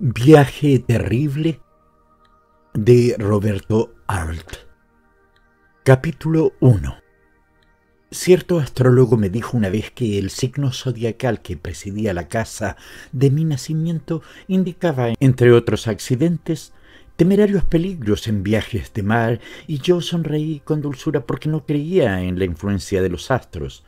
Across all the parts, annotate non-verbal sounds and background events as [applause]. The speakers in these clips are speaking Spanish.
Viaje terrible de Roberto Arlt. Capítulo 1 Cierto astrólogo me dijo una vez que el signo zodiacal que presidía la casa de mi nacimiento indicaba, entre otros accidentes, temerarios peligros en viajes de mar, y yo sonreí con dulzura porque no creía en la influencia de los astros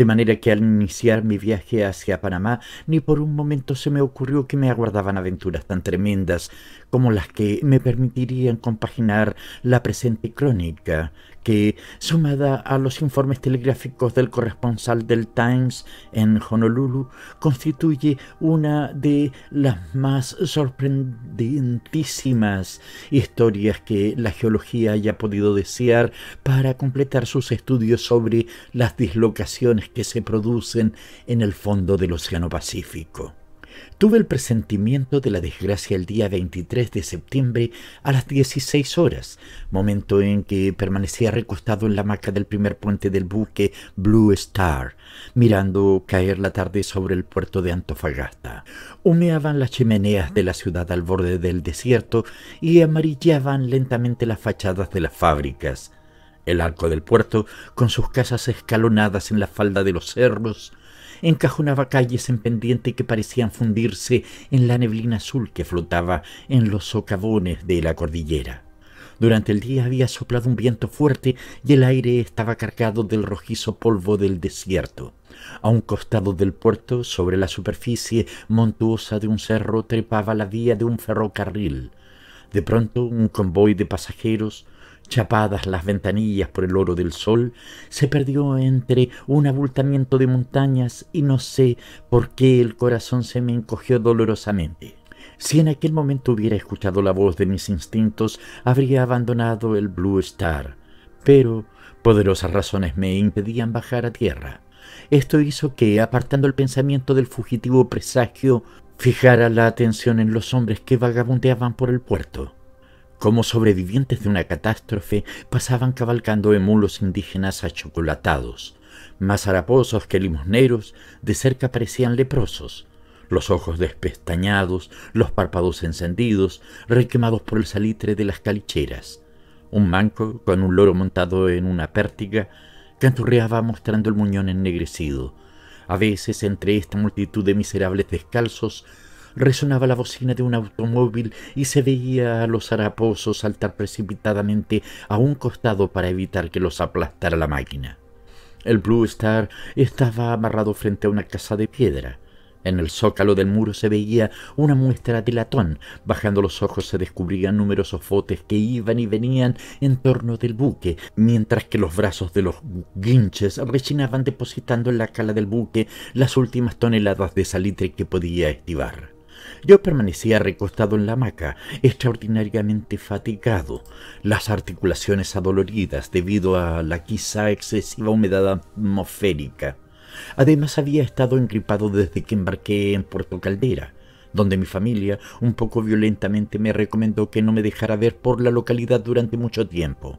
de manera que al iniciar mi viaje hacia Panamá ni por un momento se me ocurrió que me aguardaban aventuras tan tremendas como las que me permitirían compaginar la presente crónica, que, sumada a los informes telegráficos del corresponsal del Times en Honolulu, constituye una de las más sorprendentísimas historias que la geología haya podido desear para completar sus estudios sobre las dislocaciones que se producen en el fondo del Océano Pacífico. Tuve el presentimiento de la desgracia el día 23 de septiembre a las 16 horas, momento en que permanecía recostado en la hamaca del primer puente del buque Blue Star, mirando caer la tarde sobre el puerto de Antofagasta. Humeaban las chimeneas de la ciudad al borde del desierto y amarillaban lentamente las fachadas de las fábricas. El arco del puerto, con sus casas escalonadas en la falda de los cerros, encajonaba calles en pendiente que parecían fundirse en la neblina azul que flotaba en los socavones de la cordillera. Durante el día había soplado un viento fuerte y el aire estaba cargado del rojizo polvo del desierto. A un costado del puerto, sobre la superficie montuosa de un cerro, trepaba la vía de un ferrocarril. De pronto, un convoy de pasajeros chapadas las ventanillas por el oro del sol, se perdió entre un abultamiento de montañas y no sé por qué el corazón se me encogió dolorosamente. Si en aquel momento hubiera escuchado la voz de mis instintos, habría abandonado el Blue Star, pero poderosas razones me impedían bajar a tierra. Esto hizo que, apartando el pensamiento del fugitivo presagio, fijara la atención en los hombres que vagabundeaban por el puerto. Como sobrevivientes de una catástrofe, pasaban cabalgando en mulos indígenas achocolatados, más haraposos que limosneros, de cerca parecían leprosos, los ojos despestañados, los párpados encendidos, requemados por el salitre de las calicheras. Un manco, con un loro montado en una pértiga, canturreaba mostrando el muñón ennegrecido. A veces, entre esta multitud de miserables descalzos, resonaba la bocina de un automóvil y se veía a los haraposos saltar precipitadamente a un costado para evitar que los aplastara la máquina. El Blue Star estaba amarrado frente a una casa de piedra. En el zócalo del muro se veía una muestra de latón. Bajando los ojos se descubrían numerosos botes que iban y venían en torno del buque, mientras que los brazos de los guinches rechinaban depositando en la cala del buque las últimas toneladas de salitre que podía estivar. Yo permanecía recostado en la hamaca, extraordinariamente fatigado, las articulaciones adoloridas debido a la quizá excesiva humedad atmosférica. Además había estado engripado desde que embarqué en Puerto Caldera, donde mi familia, un poco violentamente, me recomendó que no me dejara ver por la localidad durante mucho tiempo.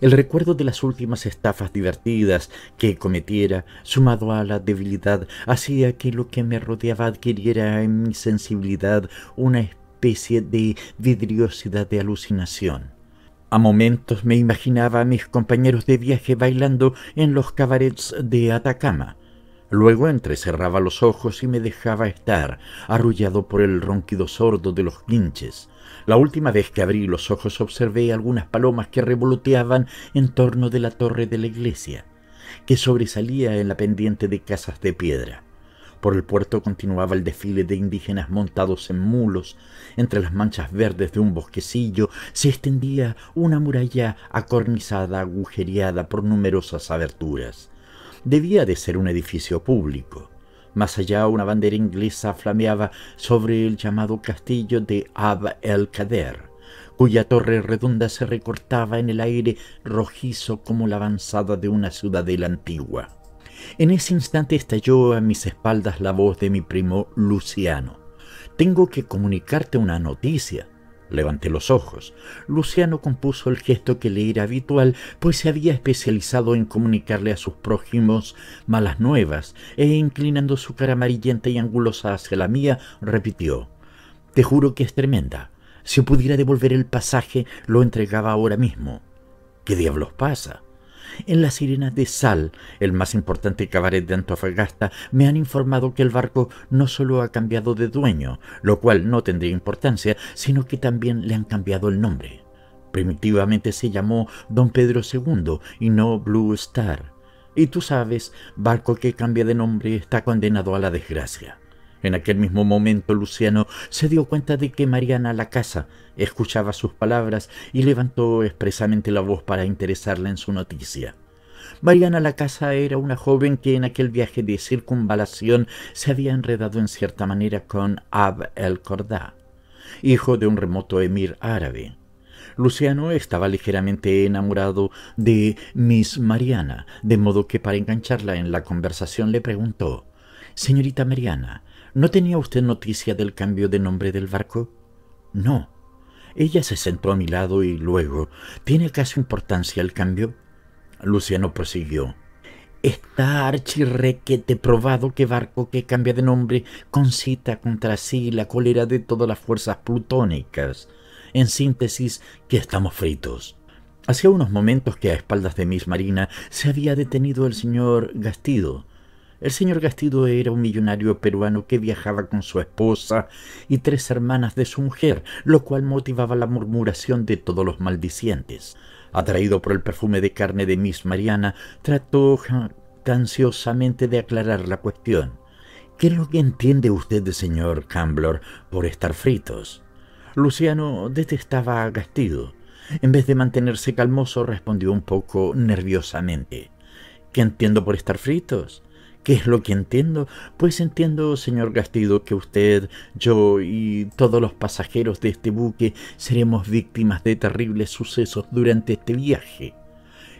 El recuerdo de las últimas estafas divertidas que cometiera, sumado a la debilidad, hacía que lo que me rodeaba adquiriera en mi sensibilidad una especie de vidriosidad de alucinación. A momentos me imaginaba a mis compañeros de viaje bailando en los cabarets de Atacama. Luego entrecerraba los ojos y me dejaba estar, arrullado por el ronquido sordo de los guinches. La última vez que abrí los ojos observé algunas palomas que revoloteaban en torno de la torre de la iglesia, que sobresalía en la pendiente de casas de piedra. Por el puerto continuaba el desfile de indígenas montados en mulos. Entre las manchas verdes de un bosquecillo se extendía una muralla acornizada, agujereada por numerosas aberturas. Debía de ser un edificio público. Más allá una bandera inglesa flameaba sobre el llamado castillo de Ab el Kader, cuya torre redonda se recortaba en el aire rojizo como la avanzada de una ciudadela antigua. En ese instante estalló a mis espaldas la voz de mi primo Luciano. Tengo que comunicarte una noticia. Levanté los ojos. Luciano compuso el gesto que le era habitual, pues se había especializado en comunicarle a sus prójimos malas nuevas, e inclinando su cara amarillenta y angulosa hacia la mía, repitió Te juro que es tremenda. Si pudiera devolver el pasaje, lo entregaba ahora mismo. ¿Qué diablos pasa? En las Sirenas de Sal, el más importante cabaret de Antofagasta, me han informado que el barco no solo ha cambiado de dueño, lo cual no tendría importancia, sino que también le han cambiado el nombre. Primitivamente se llamó Don Pedro II y no Blue Star. Y tú sabes, barco que cambia de nombre está condenado a la desgracia. En aquel mismo momento Luciano se dio cuenta de que Mariana la casa escuchaba sus palabras y levantó expresamente la voz para interesarla en su noticia. Mariana la casa era una joven que en aquel viaje de circunvalación se había enredado en cierta manera con Ab el Cordá, hijo de un remoto emir árabe. Luciano estaba ligeramente enamorado de Miss Mariana, de modo que para engancharla en la conversación le preguntó Señorita Mariana, ¿no tenía usted noticia del cambio de nombre del barco? No. Ella se sentó a mi lado y luego ¿Tiene acaso importancia el cambio? Luciano prosiguió. Está archirrequete probado que barco que cambia de nombre concita contra sí la cólera de todas las fuerzas plutónicas. En síntesis, que estamos fritos. Hacía unos momentos que a espaldas de Miss Marina se había detenido el señor Gastido. El señor Gastido era un millonario peruano que viajaba con su esposa y tres hermanas de su mujer, lo cual motivaba la murmuración de todos los maldicientes. Atraído por el perfume de carne de Miss Mariana, trató ansiosamente de aclarar la cuestión. ¿Qué es lo que entiende usted, señor Camblor, por estar fritos? Luciano detestaba a Gastido. En vez de mantenerse calmoso, respondió un poco nerviosamente. ¿Qué entiendo por estar fritos? ¿Qué es lo que entiendo? Pues entiendo, señor Gastido, que usted, yo y todos los pasajeros de este buque seremos víctimas de terribles sucesos durante este viaje.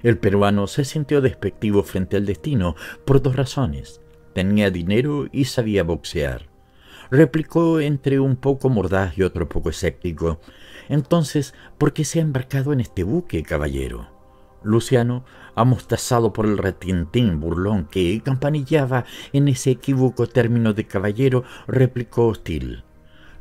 El peruano se sintió despectivo frente al destino por dos razones. Tenía dinero y sabía boxear replicó entre un poco mordaz y otro poco escéptico. Entonces, ¿por qué se ha embarcado en este buque, caballero? Luciano, amostazado por el retintín burlón que campanillaba en ese equívoco término de caballero, replicó hostil.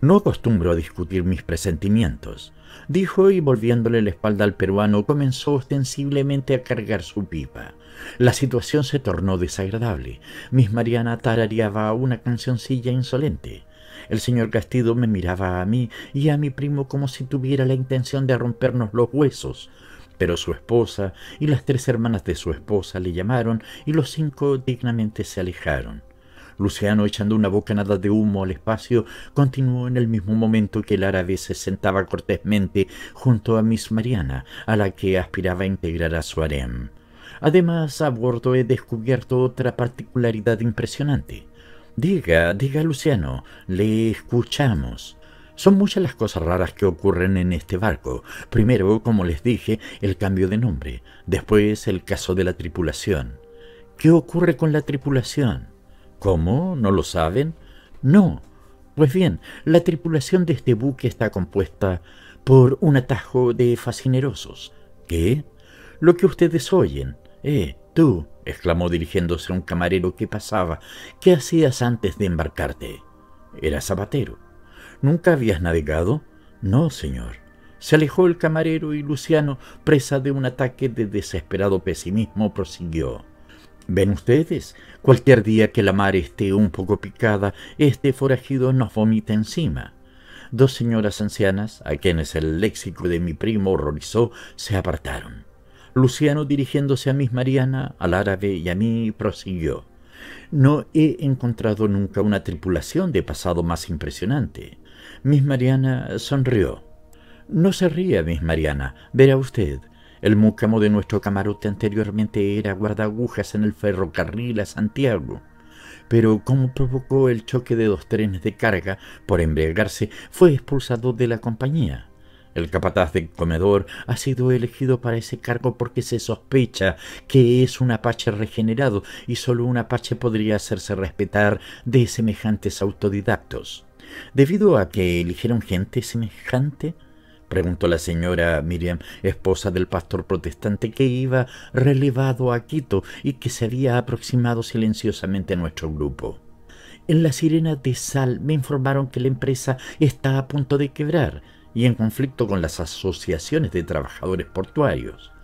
No acostumbro a discutir mis presentimientos, dijo y volviéndole la espalda al peruano comenzó ostensiblemente a cargar su pipa. La situación se tornó desagradable. Miss Mariana tarareaba una cancioncilla insolente. El señor Castido me miraba a mí y a mi primo como si tuviera la intención de rompernos los huesos. Pero su esposa y las tres hermanas de su esposa le llamaron y los cinco dignamente se alejaron. Luciano, echando una bocanada de humo al espacio, continuó en el mismo momento que el árabe se sentaba cortésmente junto a Miss Mariana, a la que aspiraba a integrar a su harem. Además, a bordo he descubierto otra particularidad impresionante. Diga, diga Luciano, le escuchamos. Son muchas las cosas raras que ocurren en este barco. Primero, como les dije, el cambio de nombre. Después, el caso de la tripulación. ¿Qué ocurre con la tripulación? ¿Cómo? ¿No lo saben? No. Pues bien, la tripulación de este buque está compuesta por un atajo de fascinerosos. ¿Qué? Lo que ustedes oyen. Eh, tú, exclamó dirigiéndose a un camarero que pasaba, ¿qué hacías antes de embarcarte? Era zapatero. ¿Nunca habías navegado? No, señor. Se alejó el camarero y Luciano, presa de un ataque de desesperado pesimismo, prosiguió. Ven ustedes, cualquier día que la mar esté un poco picada, este forajido nos vomita encima. Dos señoras ancianas, a quienes el léxico de mi primo horrorizó, se apartaron. Luciano, dirigiéndose a Miss Mariana, al árabe y a mí, prosiguió. No he encontrado nunca una tripulación de pasado más impresionante. Miss Mariana sonrió. No se ría, Miss Mariana. Verá usted. El múcamo de nuestro camarote anteriormente era guardagujas en el ferrocarril a Santiago. Pero como provocó el choque de dos trenes de carga por embriagarse, fue expulsado de la compañía. El capataz de comedor ha sido elegido para ese cargo porque se sospecha que es un apache regenerado y solo un apache podría hacerse respetar de semejantes autodidactos. Debido a que eligieron gente semejante, preguntó la señora Miriam, esposa del pastor protestante que iba relevado a Quito y que se había aproximado silenciosamente a nuestro grupo. En la sirena de sal me informaron que la empresa está a punto de quebrar y en conflicto con las asociaciones de trabajadores portuarios.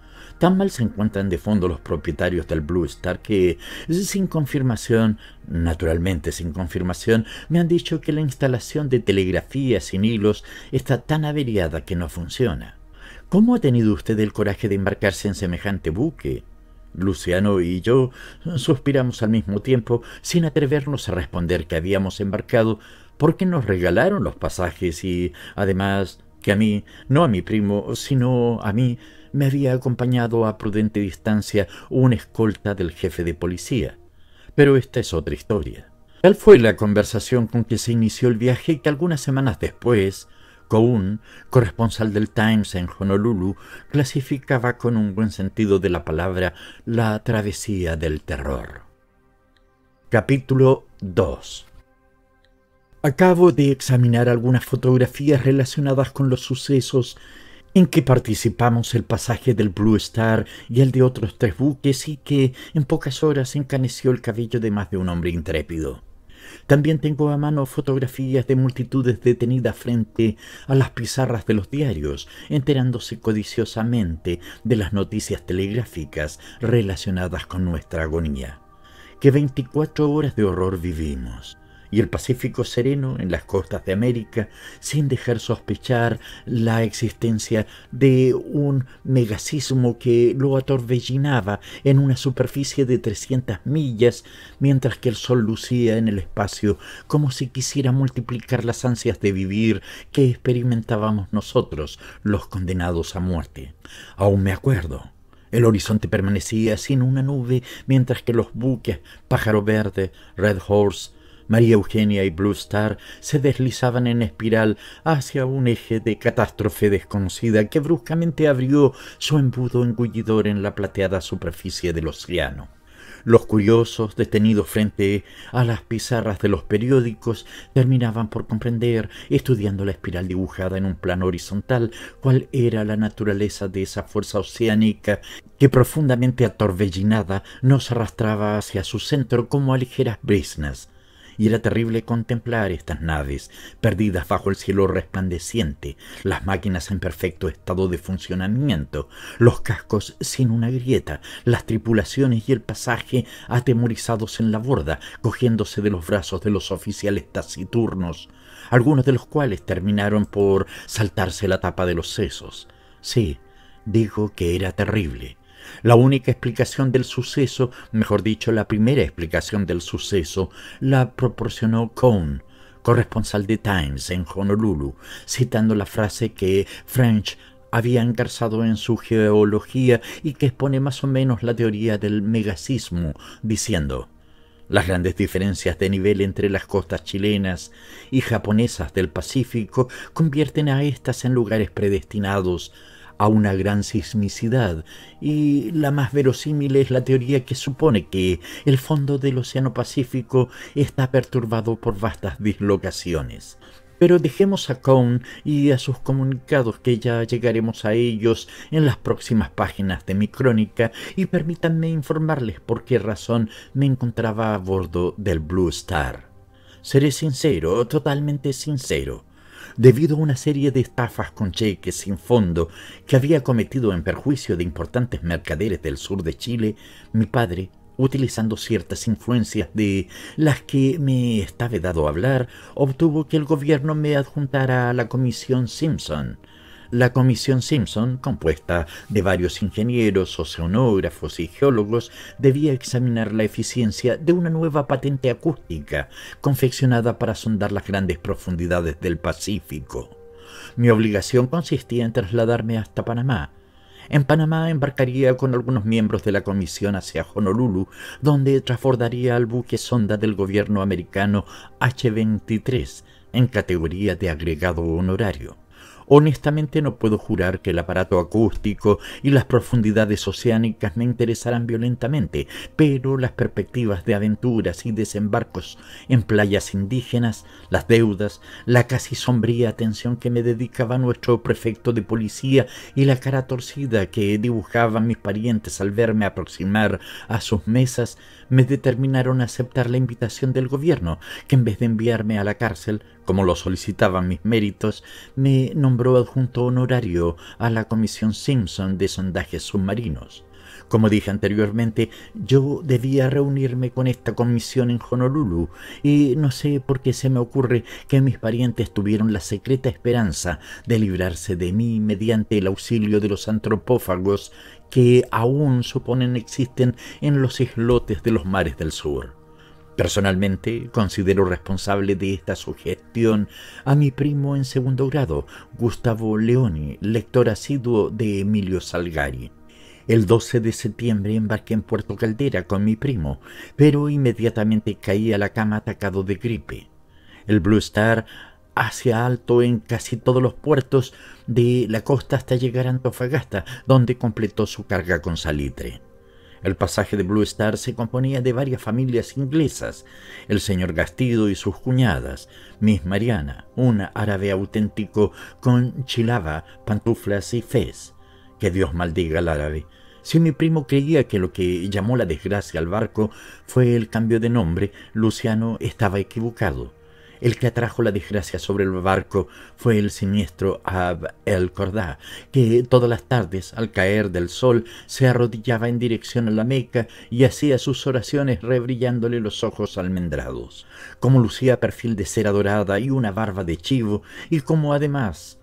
Tan mal se encuentran de fondo los propietarios del Blue Star que, sin confirmación, naturalmente sin confirmación, me han dicho que la instalación de telegrafía sin hilos está tan averiada que no funciona. ¿Cómo ha tenido usted el coraje de embarcarse en semejante buque? Luciano y yo suspiramos al mismo tiempo, sin atrevernos a responder que habíamos embarcado, porque nos regalaron los pasajes y, además, que a mí, no a mi primo, sino a mí, me había acompañado a prudente distancia una escolta del jefe de policía. Pero esta es otra historia. Tal fue la conversación con que se inició el viaje que algunas semanas después, Cohn, corresponsal del Times en Honolulu, clasificaba con un buen sentido de la palabra la travesía del terror. Capítulo 2 Acabo de examinar algunas fotografías relacionadas con los sucesos en que participamos el pasaje del Blue Star y el de otros tres buques y que en pocas horas encaneció el cabello de más de un hombre intrépido. También tengo a mano fotografías de multitudes detenidas frente a las pizarras de los diarios, enterándose codiciosamente de las noticias telegráficas relacionadas con nuestra agonía. Que veinticuatro horas de horror vivimos y el Pacífico sereno en las costas de América sin dejar sospechar la existencia de un megasismo que lo atorbellinaba en una superficie de 300 millas mientras que el sol lucía en el espacio como si quisiera multiplicar las ansias de vivir que experimentábamos nosotros, los condenados a muerte. Aún me acuerdo. El horizonte permanecía sin una nube, mientras que los buques Pájaro Verde, Red Horse, María Eugenia y Blue Star se deslizaban en espiral hacia un eje de catástrofe desconocida que bruscamente abrió su embudo engullidor en la plateada superficie del océano. Los curiosos, detenidos frente a las pizarras de los periódicos, terminaban por comprender, estudiando la espiral dibujada en un plano horizontal, cuál era la naturaleza de esa fuerza oceánica que profundamente atorbellinada nos arrastraba hacia su centro como a ligeras brisnas y era terrible contemplar estas naves perdidas bajo el cielo resplandeciente, las máquinas en perfecto estado de funcionamiento, los cascos sin una grieta, las tripulaciones y el pasaje atemorizados en la borda, cogiéndose de los brazos de los oficiales taciturnos, algunos de los cuales terminaron por saltarse la tapa de los sesos. Sí, digo que era terrible la única explicación del suceso, mejor dicho, la primera explicación del suceso, la proporcionó Cohn, corresponsal de Times en Honolulu, citando la frase que French había engarzado en su geología y que expone más o menos la teoría del megasismo, diciendo las grandes diferencias de nivel entre las costas chilenas y japonesas del Pacífico convierten a éstas en lugares predestinados a una gran sismicidad, y la más verosímil es la teoría que supone que el fondo del Océano Pacífico está perturbado por vastas dislocaciones. Pero dejemos a Cohn y a sus comunicados, que ya llegaremos a ellos en las próximas páginas de mi crónica, y permítanme informarles por qué razón me encontraba a bordo del Blue Star. Seré sincero, totalmente sincero debido a una serie de estafas con cheques sin fondo que había cometido en perjuicio de importantes mercaderes del sur de Chile, mi padre, utilizando ciertas influencias de las que me está vedado hablar, obtuvo que el gobierno me adjuntara a la Comisión Simpson, la Comisión Simpson, compuesta de varios ingenieros, oceanógrafos y geólogos, debía examinar la eficiencia de una nueva patente acústica confeccionada para sondar las grandes profundidades del Pacífico. Mi obligación consistía en trasladarme hasta Panamá, en Panamá embarcaría con algunos miembros de la comisión hacia Honolulu, donde transbordaría al buque sonda del gobierno americano H-23 en categoría de agregado honorario. Honestamente no puedo jurar que el aparato acústico y las profundidades oceánicas me interesaran violentamente, pero las perspectivas de aventuras y desembarcos en playas indígenas, las deudas, la casi sombría atención que me dedicaba nuestro prefecto de policía y la cara torcida que dibujaban mis parientes al verme aproximar a sus mesas, me determinaron a aceptar la invitación del gobierno, que en vez de enviarme a la cárcel, como lo solicitaban mis méritos, me nombró adjunto honorario a la Comisión Simpson de Sondajes Submarinos. Como dije anteriormente, yo debía reunirme con esta comisión en Honolulu y no sé por qué se me ocurre que mis parientes tuvieron la secreta esperanza de librarse de mí mediante el auxilio de los antropófagos que aún suponen existen en los islotes de los mares del sur. Personalmente considero responsable de esta sugestión a mi primo en segundo grado, Gustavo Leoni, lector asiduo de Emilio Salgari. El 12 de septiembre embarqué en Puerto Caldera con mi primo, pero inmediatamente caí a la cama atacado de gripe. El Blue Star hacia alto en casi todos los puertos de la costa hasta llegar a Antofagasta, donde completó su carga con salitre. El pasaje de Blue Star se componía de varias familias inglesas, el señor Gastido y sus cuñadas, Miss Mariana, un árabe auténtico con chilaba, pantuflas y fez. Que Dios maldiga al árabe. Si mi primo creía que lo que llamó la desgracia al barco fue el cambio de nombre, Luciano estaba equivocado. El que atrajo la desgracia sobre el barco fue el siniestro Ab el Cordá, que todas las tardes, al caer del sol, se arrodillaba en dirección a la Meca y hacía sus oraciones rebrillándole los ojos almendrados. Como lucía perfil de cera dorada y una barba de chivo, y como además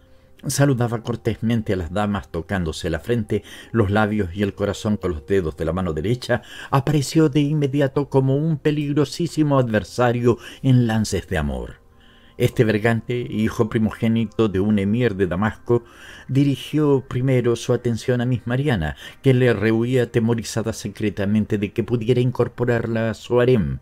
Saludaba cortésmente a las damas tocándose la frente, los labios y el corazón con los dedos de la mano derecha, apareció de inmediato como un peligrosísimo adversario en lances de amor. Este vergante, hijo primogénito de un emir de Damasco, dirigió primero su atención a Miss Mariana, que le rehuía atemorizada secretamente de que pudiera incorporarla a su harem,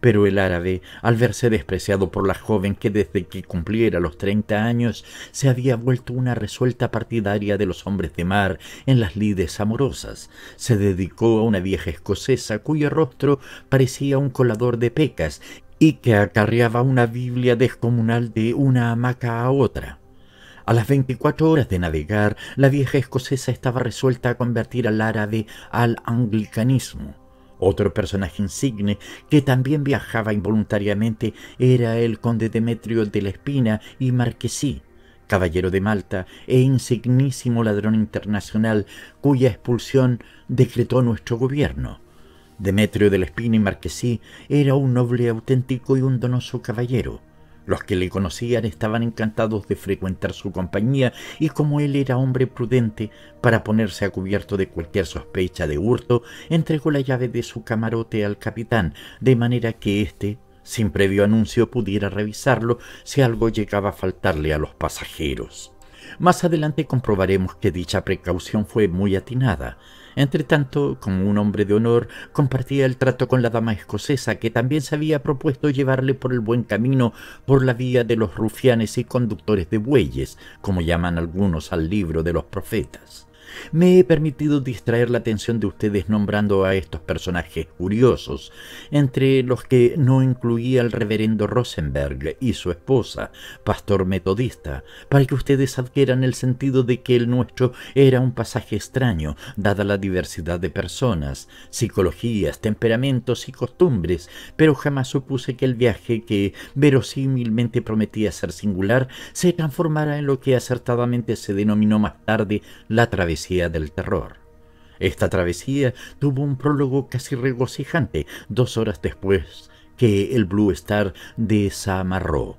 pero el árabe, al verse despreciado por la joven que desde que cumpliera los treinta años se había vuelto una resuelta partidaria de los hombres de mar en las lides amorosas, se dedicó a una vieja escocesa cuyo rostro parecía un colador de pecas y que acarreaba una Biblia descomunal de una hamaca a otra. A las veinticuatro horas de navegar, la vieja escocesa estaba resuelta a convertir al árabe al anglicanismo. Otro personaje insigne que también viajaba involuntariamente era el conde Demetrio de la Espina y Marquesí, caballero de Malta e insignísimo ladrón internacional cuya expulsión decretó nuestro gobierno. Demetrio de la Espina y Marquesí era un noble auténtico y un donoso caballero. Los que le conocían estaban encantados de frecuentar su compañía y como él era hombre prudente, para ponerse a cubierto de cualquier sospecha de hurto, entregó la llave de su camarote al capitán, de manera que éste, sin previo anuncio, pudiera revisarlo si algo llegaba a faltarle a los pasajeros. Más adelante comprobaremos que dicha precaución fue muy atinada. Entretanto, como un hombre de honor, compartía el trato con la dama escocesa, que también se había propuesto llevarle por el buen camino por la vía de los rufianes y conductores de bueyes, como llaman algunos al libro de los profetas. Me he permitido distraer la atención de ustedes nombrando a estos personajes curiosos, entre los que no incluía al reverendo Rosenberg y su esposa, pastor metodista, para que ustedes adquieran el sentido de que el nuestro era un pasaje extraño, dada la diversidad de personas, psicologías, temperamentos y costumbres, pero jamás supuse que el viaje, que verosímilmente prometía ser singular, se transformara en lo que acertadamente se denominó más tarde la travesía del terror. Esta travesía tuvo un prólogo casi regocijante dos horas después que el Blue Star desamarró.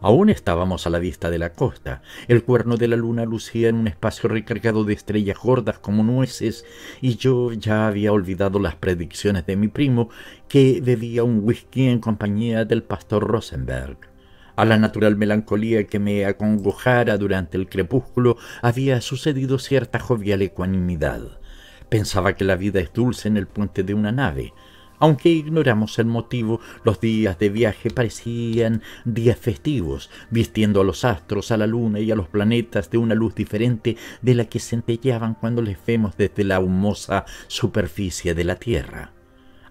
Aún estábamos a la vista de la costa. El cuerno de la luna lucía en un espacio recargado de estrellas gordas como nueces, y yo ya había olvidado las predicciones de mi primo, que bebía un whisky en compañía del pastor Rosenberg. A la natural melancolía que me acongojara durante el crepúsculo había sucedido cierta jovial ecuanimidad. Pensaba que la vida es dulce en el puente de una nave. Aunque ignoramos el motivo, los días de viaje parecían días festivos, vistiendo a los astros, a la luna y a los planetas de una luz diferente de la que centelleaban cuando les vemos desde la humosa superficie de la Tierra.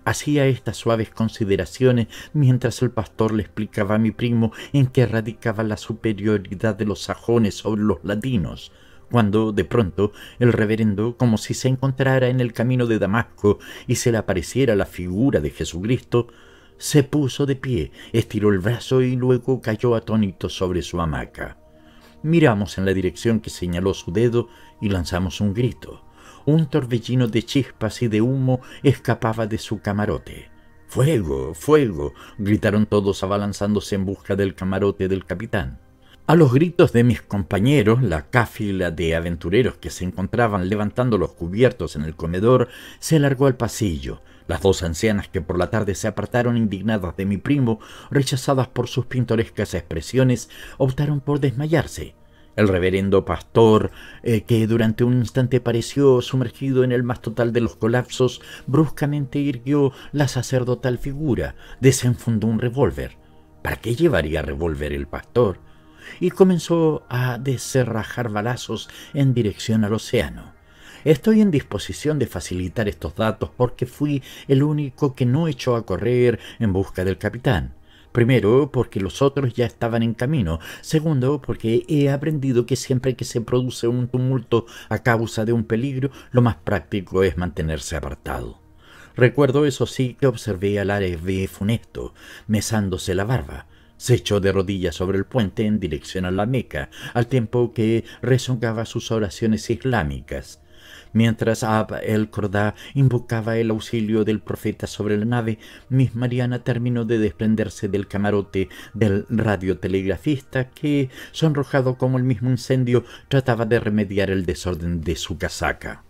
Hacía estas suaves consideraciones mientras el pastor le explicaba a mi primo en qué radicaba la superioridad de los sajones sobre los latinos, cuando de pronto el reverendo, como si se encontrara en el camino de Damasco y se le apareciera la figura de Jesucristo, se puso de pie, estiró el brazo y luego cayó atónito sobre su hamaca. Miramos en la dirección que señaló su dedo y lanzamos un grito. Un torbellino de chispas y de humo escapaba de su camarote. ¡Fuego! ¡Fuego! gritaron todos abalanzándose en busca del camarote del capitán. A los gritos de mis compañeros, la cáfila de aventureros que se encontraban levantando los cubiertos en el comedor se largó al pasillo. Las dos ancianas que por la tarde se apartaron indignadas de mi primo, rechazadas por sus pintorescas expresiones, optaron por desmayarse. El reverendo pastor, eh, que durante un instante pareció sumergido en el más total de los colapsos, bruscamente irguió la sacerdotal figura, desenfundó un revólver. ¿Para qué llevaría revólver el pastor? y comenzó a deserrajar balazos en dirección al océano. Estoy en disposición de facilitar estos datos porque fui el único que no echó a correr en busca del capitán. Primero, porque los otros ya estaban en camino. Segundo, porque he aprendido que siempre que se produce un tumulto a causa de un peligro, lo más práctico es mantenerse apartado. Recuerdo, eso sí, que observé al ave funesto, mesándose la barba. Se echó de rodillas sobre el puente en dirección a la Meca, al tiempo que rezongaba sus oraciones islámicas. Mientras Ab el Cordá invocaba el auxilio del profeta sobre la nave, Miss Mariana terminó de desprenderse del camarote del radiotelegrafista que, sonrojado como el mismo incendio, trataba de remediar el desorden de su casaca.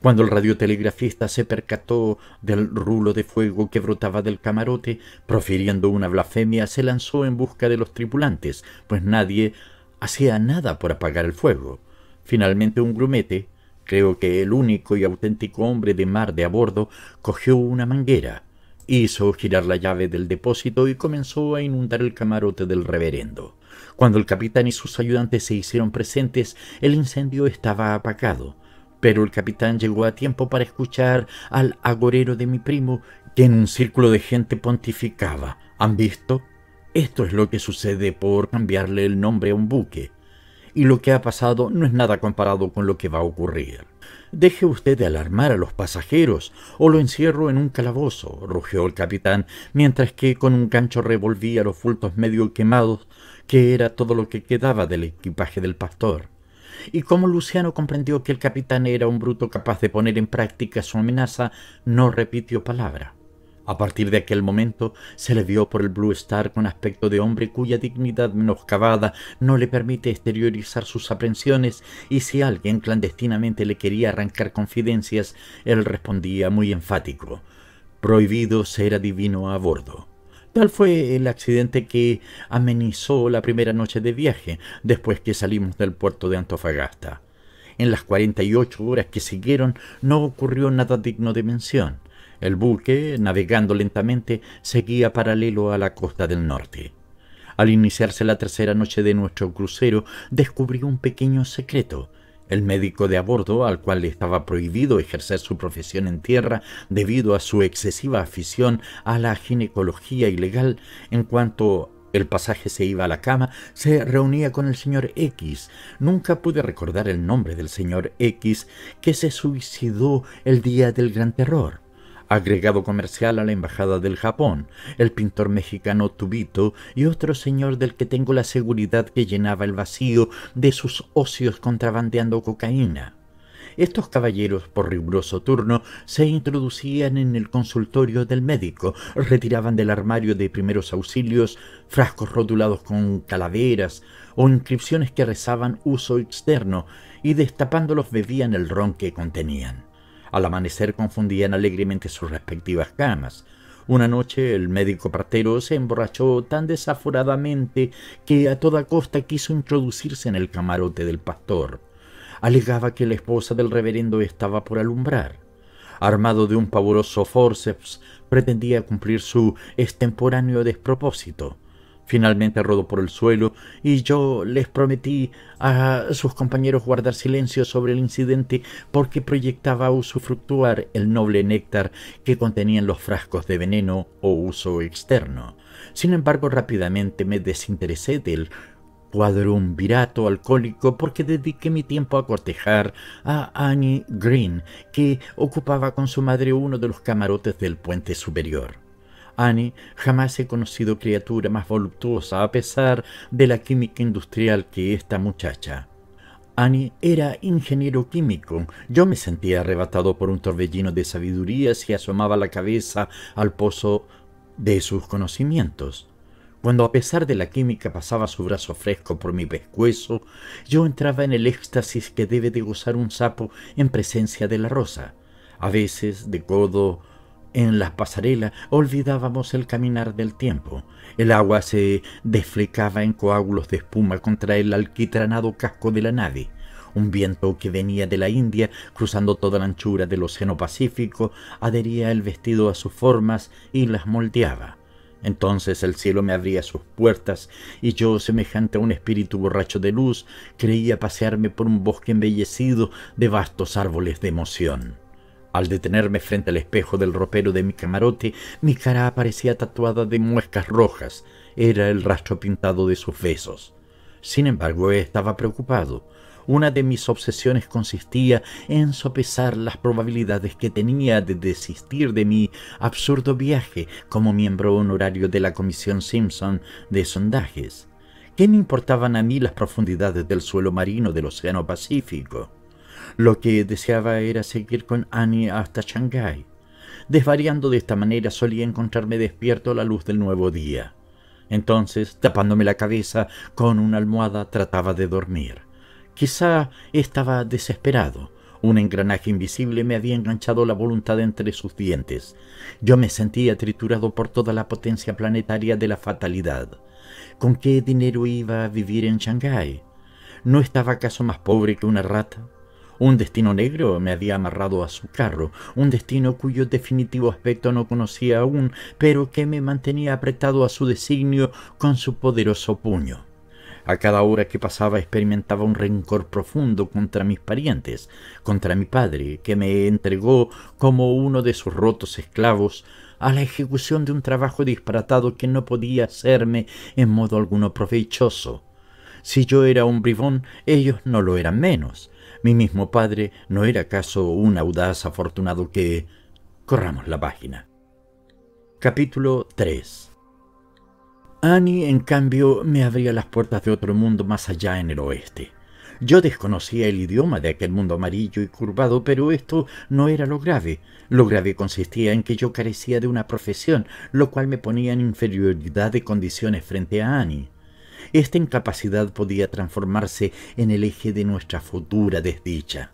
Cuando el radiotelegrafista se percató del rulo de fuego que brotaba del camarote, profiriendo una blasfemia, se lanzó en busca de los tripulantes, pues nadie hacía nada por apagar el fuego. Finalmente un grumete, creo que el único y auténtico hombre de mar de a bordo, cogió una manguera, hizo girar la llave del depósito y comenzó a inundar el camarote del reverendo. Cuando el capitán y sus ayudantes se hicieron presentes, el incendio estaba apagado pero el capitán llegó a tiempo para escuchar al agorero de mi primo, que en un círculo de gente pontificaba. ¿Han visto? Esto es lo que sucede por cambiarle el nombre a un buque. Y lo que ha pasado no es nada comparado con lo que va a ocurrir. Deje usted de alarmar a los pasajeros, o lo encierro en un calabozo, rugió el capitán, mientras que con un gancho revolvía los fultos medio quemados, que era todo lo que quedaba del equipaje del pastor y como Luciano comprendió que el capitán era un bruto capaz de poner en práctica su amenaza, no repitió palabra. A partir de aquel momento se le vio por el Blue Star con aspecto de hombre cuya dignidad menoscabada no le permite exteriorizar sus aprensiones y si alguien clandestinamente le quería arrancar confidencias, él respondía muy enfático Prohibido ser adivino a bordo. Tal fue el accidente que amenizó la primera noche de viaje después que salimos del puerto de Antofagasta. En las cuarenta y ocho horas que siguieron no ocurrió nada digno de mención. El buque, navegando lentamente, seguía paralelo a la costa del norte. Al iniciarse la tercera noche de nuestro crucero, descubrí un pequeño secreto. El médico de a bordo, al cual estaba prohibido ejercer su profesión en tierra debido a su excesiva afición a la ginecología ilegal, en cuanto el pasaje se iba a la cama, se reunía con el señor X. Nunca pude recordar el nombre del señor X que se suicidó el día del gran terror agregado comercial a la Embajada del Japón, el pintor mexicano Tubito y otro señor del que tengo la seguridad que llenaba el vacío de sus ocios contrabandeando cocaína. Estos caballeros, por riguroso turno, se introducían en el consultorio del médico, retiraban del armario de primeros auxilios frascos rotulados con calaveras o inscripciones que rezaban uso externo y destapándolos bebían el ron que contenían. Al amanecer confundían alegremente sus respectivas camas. Una noche el médico partero se emborrachó tan desaforadamente que a toda costa quiso introducirse en el camarote del pastor. Alegaba que la esposa del reverendo estaba por alumbrar. armado de un pavoroso forceps, pretendía cumplir su extemporáneo despropósito. Finalmente rodó por el suelo y yo les prometí a sus compañeros guardar silencio sobre el incidente porque proyectaba usufructuar el noble néctar que contenían los frascos de veneno o uso externo. Sin embargo, rápidamente me desinteresé del cuadrumvirato alcohólico porque dediqué mi tiempo a cortejar a Annie Green, que ocupaba con su madre uno de los camarotes del puente superior. Annie jamás he conocido criatura más voluptuosa a pesar de la química industrial que esta muchacha. Annie era ingeniero químico. Yo me sentía arrebatado por un torbellino de sabiduría si asomaba la cabeza al pozo de sus conocimientos. Cuando a pesar de la química pasaba su brazo fresco por mi pescuezo, yo entraba en el éxtasis que debe de gozar un sapo en presencia de la rosa. A veces, de codo en la pasarela olvidábamos el caminar del tiempo. El agua se desflecaba en coágulos de espuma contra el alquitranado casco de la nave. Un viento que venía de la India, cruzando toda la anchura del Océano Pacífico, adhería el vestido a sus formas y las moldeaba. Entonces el cielo me abría sus puertas y yo, semejante a un espíritu borracho de luz, creía pasearme por un bosque embellecido de vastos árboles de emoción. Al detenerme frente al espejo del ropero de mi camarote, mi cara aparecía tatuada de muescas rojas. Era el rastro pintado de sus besos. Sin embargo, estaba preocupado. Una de mis obsesiones consistía en sopesar las probabilidades que tenía de desistir de mi absurdo viaje como miembro honorario de la Comisión Simpson de Sondajes. ¿Qué me importaban a mí las profundidades del suelo marino del Océano Pacífico? Lo que deseaba era seguir con Annie hasta Shanghái. Desvariando de esta manera solía encontrarme despierto a la luz del nuevo día. Entonces, tapándome la cabeza con una almohada, trataba de dormir. Quizá estaba desesperado. Un engranaje invisible me había enganchado la voluntad entre sus dientes. Yo me sentía triturado por toda la potencia planetaria de la fatalidad. ¿Con qué dinero iba a vivir en Shanghái? ¿No estaba acaso más pobre que una rata? Un destino negro me había amarrado a su carro, un destino cuyo definitivo aspecto no conocía aún, pero que me mantenía apretado a su designio con su poderoso puño. A cada hora que pasaba experimentaba un rencor profundo contra mis parientes, contra mi padre, que me entregó como uno de sus rotos esclavos a la ejecución de un trabajo disparatado que no podía hacerme en modo alguno provechoso. Si yo era un bribón, ellos no lo eran menos. Mi mismo padre no era acaso un audaz afortunado que... Corramos la página. Capítulo 3 Annie, en cambio, me abría las puertas de otro mundo más allá en el oeste. Yo desconocía el idioma de aquel mundo amarillo y curvado, pero esto no era lo grave. Lo grave consistía en que yo carecía de una profesión, lo cual me ponía en inferioridad de condiciones frente a Annie. Esta incapacidad podía transformarse en el eje de nuestra futura desdicha.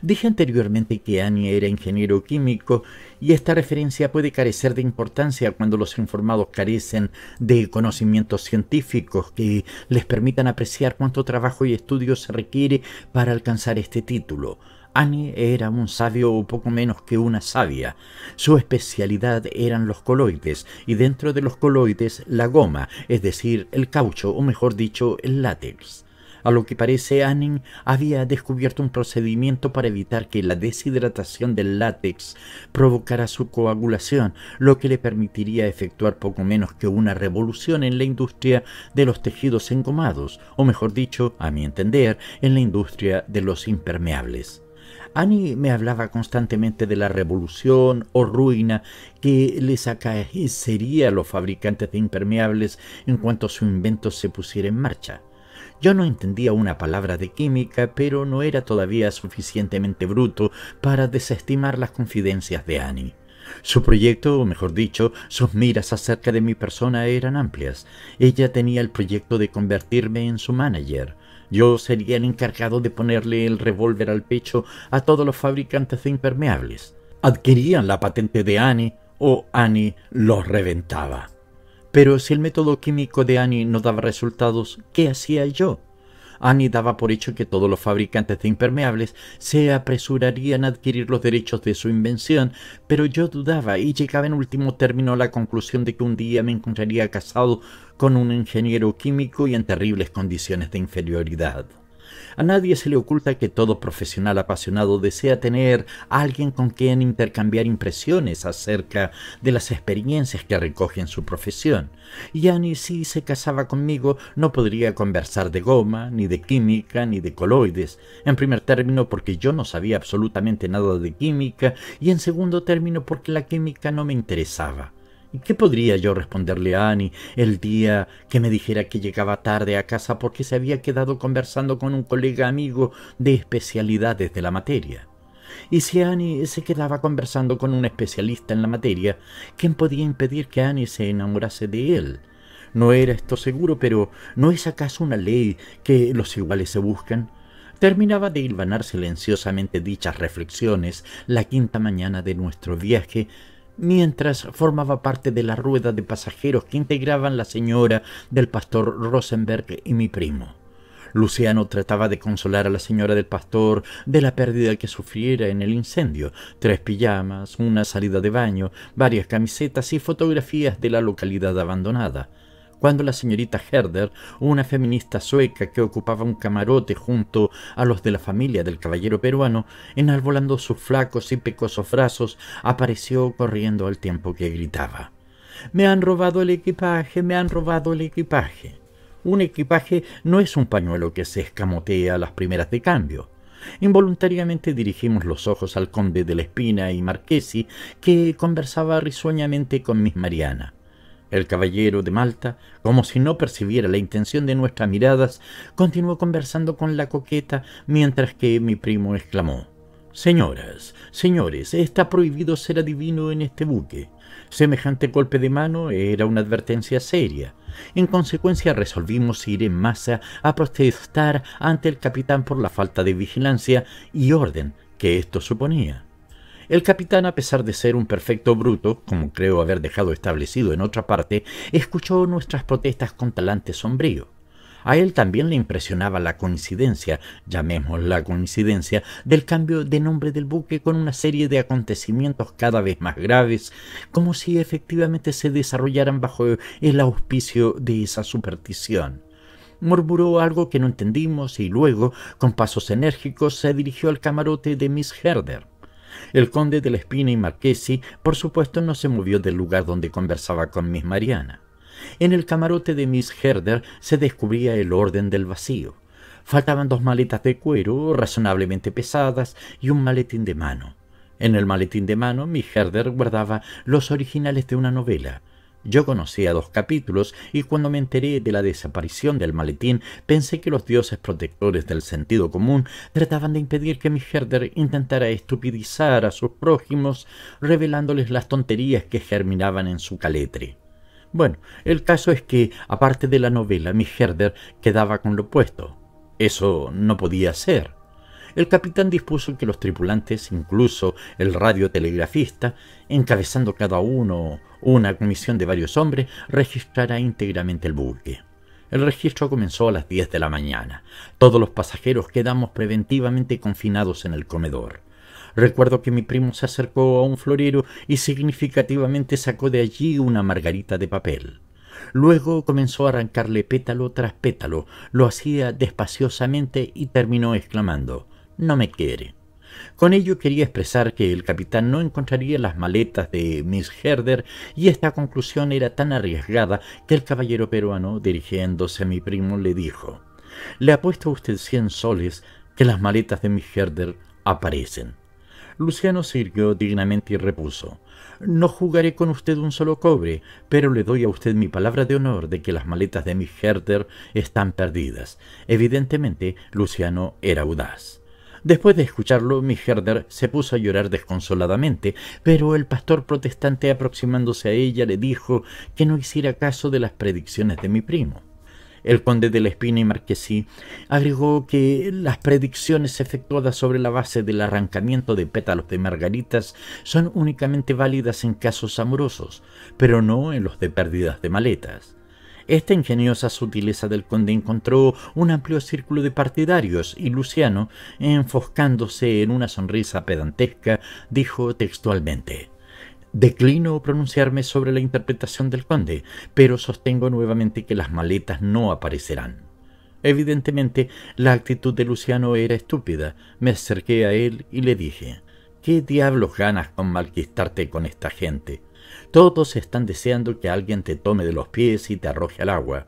Dije anteriormente que Annie era ingeniero químico y esta referencia puede carecer de importancia cuando los informados carecen de conocimientos científicos que les permitan apreciar cuánto trabajo y estudio se requiere para alcanzar este título. Annie era un sabio o poco menos que una sabia. Su especialidad eran los coloides y dentro de los coloides la goma, es decir, el caucho o mejor dicho, el látex. A lo que parece, Annie había descubierto un procedimiento para evitar que la deshidratación del látex provocara su coagulación, lo que le permitiría efectuar poco menos que una revolución en la industria de los tejidos engomados, o mejor dicho, a mi entender, en la industria de los impermeables. Annie me hablaba constantemente de la revolución o ruina que les acaecería a los fabricantes de impermeables en cuanto su invento se pusiera en marcha. Yo no entendía una palabra de química, pero no era todavía suficientemente bruto para desestimar las confidencias de Annie. Su proyecto, o mejor dicho, sus miras acerca de mi persona eran amplias. Ella tenía el proyecto de convertirme en su manager. Yo sería el encargado de ponerle el revólver al pecho a todos los fabricantes de impermeables. Adquirían la patente de Annie o Annie los reventaba. Pero si el método químico de Annie no daba resultados, ¿qué hacía yo? Annie daba por hecho que todos los fabricantes de impermeables se apresurarían a adquirir los derechos de su invención, pero yo dudaba y llegaba en último término a la conclusión de que un día me encontraría casado con un ingeniero químico y en terribles condiciones de inferioridad. A nadie se le oculta que todo profesional apasionado desea tener a alguien con quien intercambiar impresiones acerca de las experiencias que recoge en su profesión. Y si se casaba conmigo, no podría conversar de goma, ni de química, ni de coloides. En primer término, porque yo no sabía absolutamente nada de química, y en segundo término, porque la química no me interesaba. ¿Y qué podría yo responderle a Annie el día que me dijera que llegaba tarde a casa porque se había quedado conversando con un colega amigo de especialidades de la materia? Y si Annie se quedaba conversando con un especialista en la materia, ¿quién podía impedir que Annie se enamorase de él? No era esto seguro, pero ¿no es acaso una ley que los iguales se buscan? Terminaba de hilvanar silenciosamente dichas reflexiones la quinta mañana de nuestro viaje mientras formaba parte de la rueda de pasajeros que integraban la señora del pastor Rosenberg y mi primo. Luciano trataba de consolar a la señora del pastor de la pérdida que sufriera en el incendio. Tres pijamas, una salida de baño, varias camisetas y fotografías de la localidad abandonada cuando la señorita Herder, una feminista sueca que ocupaba un camarote junto a los de la familia del caballero peruano, enarbolando sus flacos y pecosos brazos, apareció corriendo al tiempo que gritaba. Me han robado el equipaje, me han robado el equipaje. Un equipaje no es un pañuelo que se escamotea a las primeras de cambio. Involuntariamente dirigimos los ojos al conde de la Espina y Marquesi, que conversaba risueñamente con Miss Mariana. El caballero de Malta, como si no percibiera la intención de nuestras miradas, continuó conversando con la coqueta mientras que mi primo exclamó Señoras, señores, está prohibido ser adivino en este buque. Semejante golpe de mano era una advertencia seria. En consecuencia resolvimos ir en masa a protestar ante el capitán por la falta de vigilancia y orden que esto suponía. El capitán, a pesar de ser un perfecto bruto, como creo haber dejado establecido en otra parte, escuchó nuestras protestas con talante sombrío. A él también le impresionaba la coincidencia, llamémosla coincidencia, del cambio de nombre del buque con una serie de acontecimientos cada vez más graves, como si efectivamente se desarrollaran bajo el auspicio de esa superstición murmuró algo que no entendimos y luego, con pasos enérgicos, se dirigió al camarote de Miss Herder. El conde de la Espina y Marquesi, por supuesto, no se movió del lugar donde conversaba con Miss Mariana. En el camarote de Miss Herder se descubría el orden del vacío. Faltaban dos maletas de cuero razonablemente pesadas y un maletín de mano. En el maletín de mano, Miss Herder guardaba los originales de una novela, yo conocía dos capítulos y cuando me enteré de la desaparición del maletín pensé que los dioses protectores del sentido común trataban de impedir que mi Herder intentara estupidizar a sus prójimos revelándoles las tonterías que germinaban en su caletre. Bueno, el caso es que, aparte de la novela, mi Herder quedaba con lo puesto. Eso no podía ser el capitán dispuso que los tripulantes, incluso el radiotelegrafista, encabezando cada uno una comisión de varios hombres, registrara íntegramente el buque. El registro comenzó a las diez de la mañana. Todos los pasajeros quedamos preventivamente confinados en el comedor. Recuerdo que mi primo se acercó a un florero y significativamente sacó de allí una margarita de papel. Luego comenzó a arrancarle pétalo tras pétalo, lo hacía despaciosamente y terminó exclamando no me quiere. Con ello quería expresar que el capitán no encontraría las maletas de Miss Herder y esta conclusión era tan arriesgada que el caballero peruano, dirigiéndose a mi primo, le dijo Le apuesto a usted cien soles que las maletas de Miss Herder aparecen. Luciano sirvió dignamente y repuso No jugaré con usted un solo cobre, pero le doy a usted mi palabra de honor de que las maletas de Miss Herder están perdidas. Evidentemente, Luciano era audaz. Después de escucharlo, mi Herder se puso a llorar desconsoladamente, pero el pastor protestante aproximándose a ella le dijo que no hiciera caso de las predicciones de mi primo. El conde de la Espina y Marquesí agregó que las predicciones efectuadas sobre la base del arrancamiento de pétalos de margaritas son únicamente válidas en casos amorosos, pero no en los de pérdidas de maletas. Esta ingeniosa sutileza del conde encontró un amplio círculo de partidarios y Luciano, enfoscándose en una sonrisa pedantesca, dijo textualmente Declino pronunciarme sobre la interpretación del conde, pero sostengo nuevamente que las maletas no aparecerán. Evidentemente, la actitud de Luciano era estúpida. Me acerqué a él y le dije ¿Qué diablos ganas con malquistarte con esta gente? Todos están deseando que alguien te tome de los pies y te arroje al agua.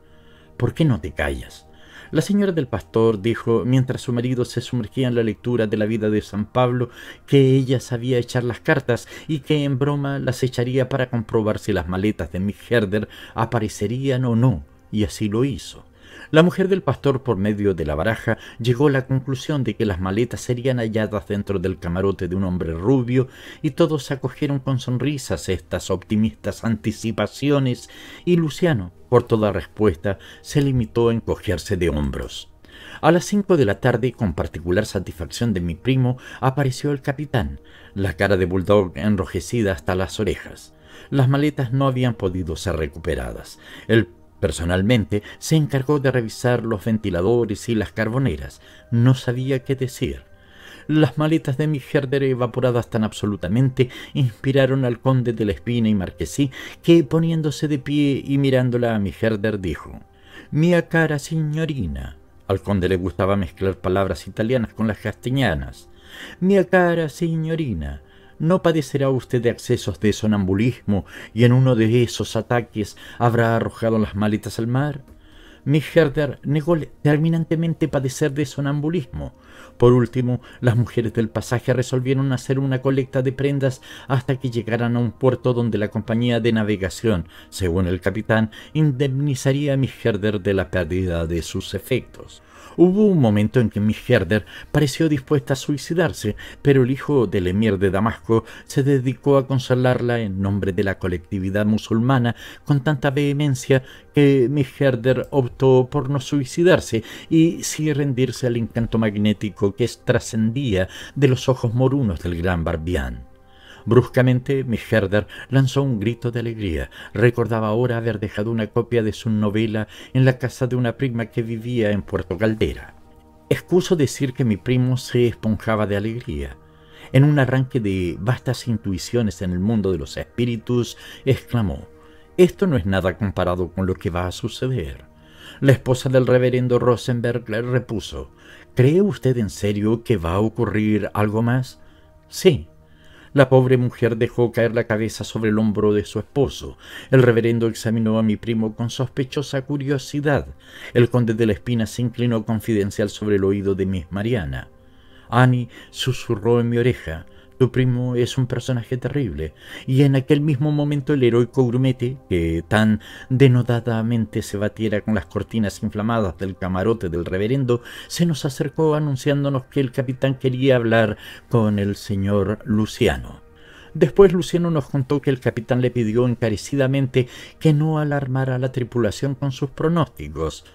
¿Por qué no te callas? La señora del pastor dijo, mientras su marido se sumergía en la lectura de la vida de San Pablo, que ella sabía echar las cartas y que en broma las echaría para comprobar si las maletas de Mick Herder aparecerían o no, y así lo hizo. La mujer del pastor, por medio de la baraja, llegó a la conclusión de que las maletas serían halladas dentro del camarote de un hombre rubio, y todos acogieron con sonrisas estas optimistas anticipaciones, y Luciano, por toda respuesta, se limitó a encogerse de hombros. A las cinco de la tarde, con particular satisfacción de mi primo, apareció el capitán, la cara de bulldog enrojecida hasta las orejas. Las maletas no habían podido ser recuperadas. El Personalmente se encargó de revisar los ventiladores y las carboneras. No sabía qué decir. Las maletas de mi Herder evaporadas tan absolutamente inspiraron al conde de la Espina y Marquesí, que poniéndose de pie y mirándola a mi Herder dijo Mia cara signorina. Al conde le gustaba mezclar palabras italianas con las castellanas. Mia cara signorina, no padecerá usted de accesos de sonambulismo y en uno de esos ataques habrá arrojado las maletas al mar. Miss Herder negó terminantemente padecer de sonambulismo. Por último, las mujeres del pasaje resolvieron hacer una colecta de prendas hasta que llegaran a un puerto donde la compañía de navegación, según el capitán, indemnizaría a Miss Herder de la pérdida de sus efectos. Hubo un momento en que Miss Herder pareció dispuesta a suicidarse, pero el hijo del emir de Damasco se dedicó a consolarla en nombre de la colectividad musulmana con tanta vehemencia que Miss Herder optó por no suicidarse y sí rendirse al encanto magnético que trascendía de los ojos morunos del gran Barbián. Bruscamente, Miss Herder lanzó un grito de alegría. Recordaba ahora haber dejado una copia de su novela en la casa de una prima que vivía en Puerto Caldera. Excuso decir que mi primo se esponjaba de alegría. En un arranque de vastas intuiciones en el mundo de los espíritus, exclamó, Esto no es nada comparado con lo que va a suceder. La esposa del reverendo Rosenberg repuso, ¿Cree usted en serio que va a ocurrir algo más? Sí, la pobre mujer dejó caer la cabeza sobre el hombro de su esposo. El reverendo examinó a mi primo con sospechosa curiosidad. El conde de la Espina se inclinó confidencial sobre el oído de Miss Mariana. Annie susurró en mi oreja. Tu primo es un personaje terrible. Y en aquel mismo momento el heroico grumete, que tan denodadamente se batiera con las cortinas inflamadas del camarote del reverendo, se nos acercó anunciándonos que el capitán quería hablar con el señor Luciano. Después Luciano nos contó que el capitán le pidió encarecidamente que no alarmara a la tripulación con sus pronósticos.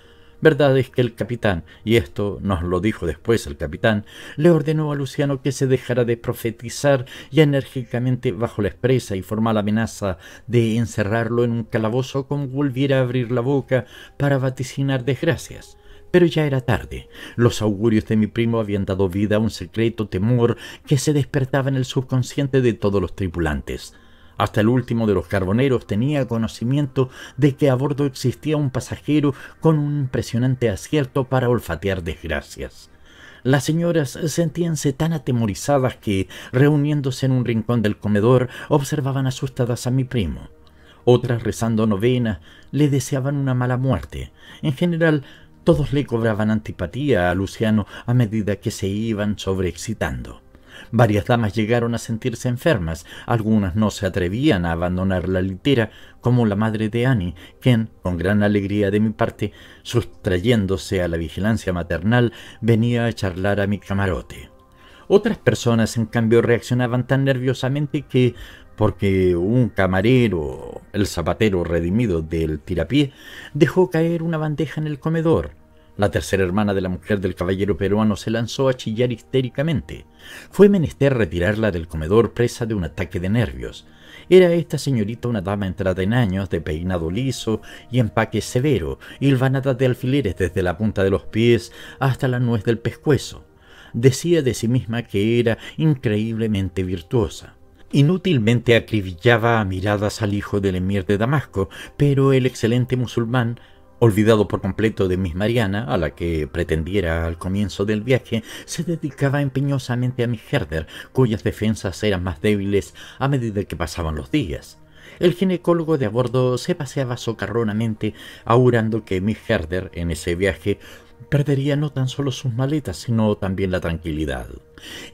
Verdad es que el capitán, y esto nos lo dijo después el capitán, le ordenó a Luciano que se dejara de profetizar y enérgicamente bajo la expresa y formal amenaza de encerrarlo en un calabozo como volviera a abrir la boca para vaticinar desgracias. Pero ya era tarde. Los augurios de mi primo habían dado vida a un secreto temor que se despertaba en el subconsciente de todos los tripulantes. Hasta el último de los carboneros tenía conocimiento de que a bordo existía un pasajero con un impresionante acierto para olfatear desgracias. Las señoras sentíanse tan atemorizadas que, reuniéndose en un rincón del comedor, observaban asustadas a mi primo. Otras, rezando novena, le deseaban una mala muerte. En general, todos le cobraban antipatía a Luciano a medida que se iban sobreexcitando. Varias damas llegaron a sentirse enfermas, algunas no se atrevían a abandonar la litera, como la madre de Annie, quien, con gran alegría de mi parte, sustrayéndose a la vigilancia maternal, venía a charlar a mi camarote. Otras personas, en cambio, reaccionaban tan nerviosamente que, porque un camarero, el zapatero redimido del tirapié, dejó caer una bandeja en el comedor, La tercera hermana de la mujer del caballero peruano se lanzó a chillar histéricamente. Fue menester retirarla del comedor presa de un ataque de nervios. Era esta señorita una dama entrada en años, de peinado liso y empaque severo, hilvanada de alfileres desde la punta de los pies hasta la nuez del pescuezo. Decía de sí misma que era increíblemente virtuosa. Inútilmente acribillaba a miradas al hijo del emir de Damasco, pero el excelente musulmán Olvidado por completo de Miss Mariana, a la que pretendiera al comienzo del viaje, se dedicaba empeñosamente a Miss Herder, cuyas defensas eran más débiles a medida que pasaban los días. El ginecólogo de a bordo se paseaba socarronamente, augurando que Miss Herder, en ese viaje, perdería no tan solo sus maletas, sino también la tranquilidad.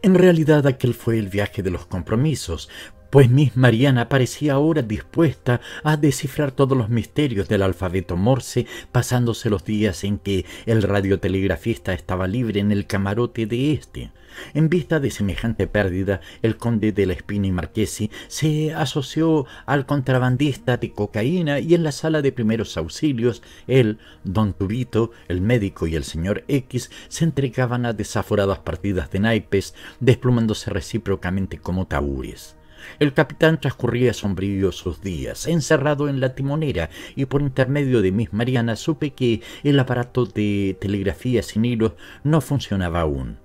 En realidad aquel fue el viaje de los compromisos, pues Miss Mariana parecía ahora dispuesta a descifrar todos los misterios del alfabeto morse, pasándose los días en que el radiotelegrafista estaba libre en el camarote de éste. En vista de semejante pérdida, el conde de la Espina y Marquesi se asoció al contrabandista de cocaína y en la sala de primeros auxilios, él, don Tubito, el médico y el señor X se entregaban a desaforadas partidas de naipes, desplumándose recíprocamente como taúres. El capitán transcurría sombrío sus días, encerrado en la timonera, y por intermedio de Miss Mariana supe que el aparato de telegrafía sin hilos no funcionaba aún.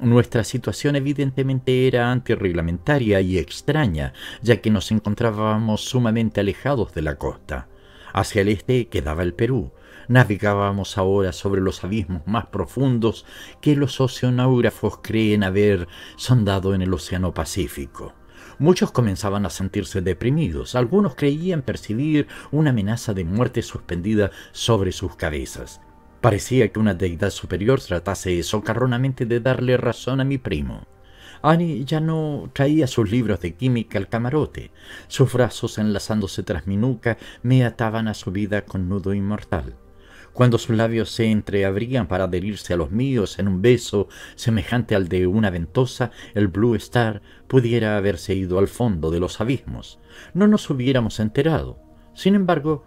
Nuestra situación evidentemente era antirreglamentaria y extraña, ya que nos encontrábamos sumamente alejados de la costa. Hacia el este quedaba el Perú. Navegábamos ahora sobre los abismos más profundos que los oceanógrafos creen haber sondado en el Océano Pacífico. Muchos comenzaban a sentirse deprimidos, algunos creían percibir una amenaza de muerte suspendida sobre sus cabezas. Parecía que una deidad superior tratase socarronamente de darle razón a mi primo. Annie ya no traía sus libros de química al camarote. Sus brazos enlazándose tras mi nuca me ataban a su vida con nudo inmortal cuando sus labios se entreabrían para adherirse a los míos en un beso semejante al de una ventosa, el Blue Star pudiera haberse ido al fondo de los abismos. No nos hubiéramos enterado. Sin embargo,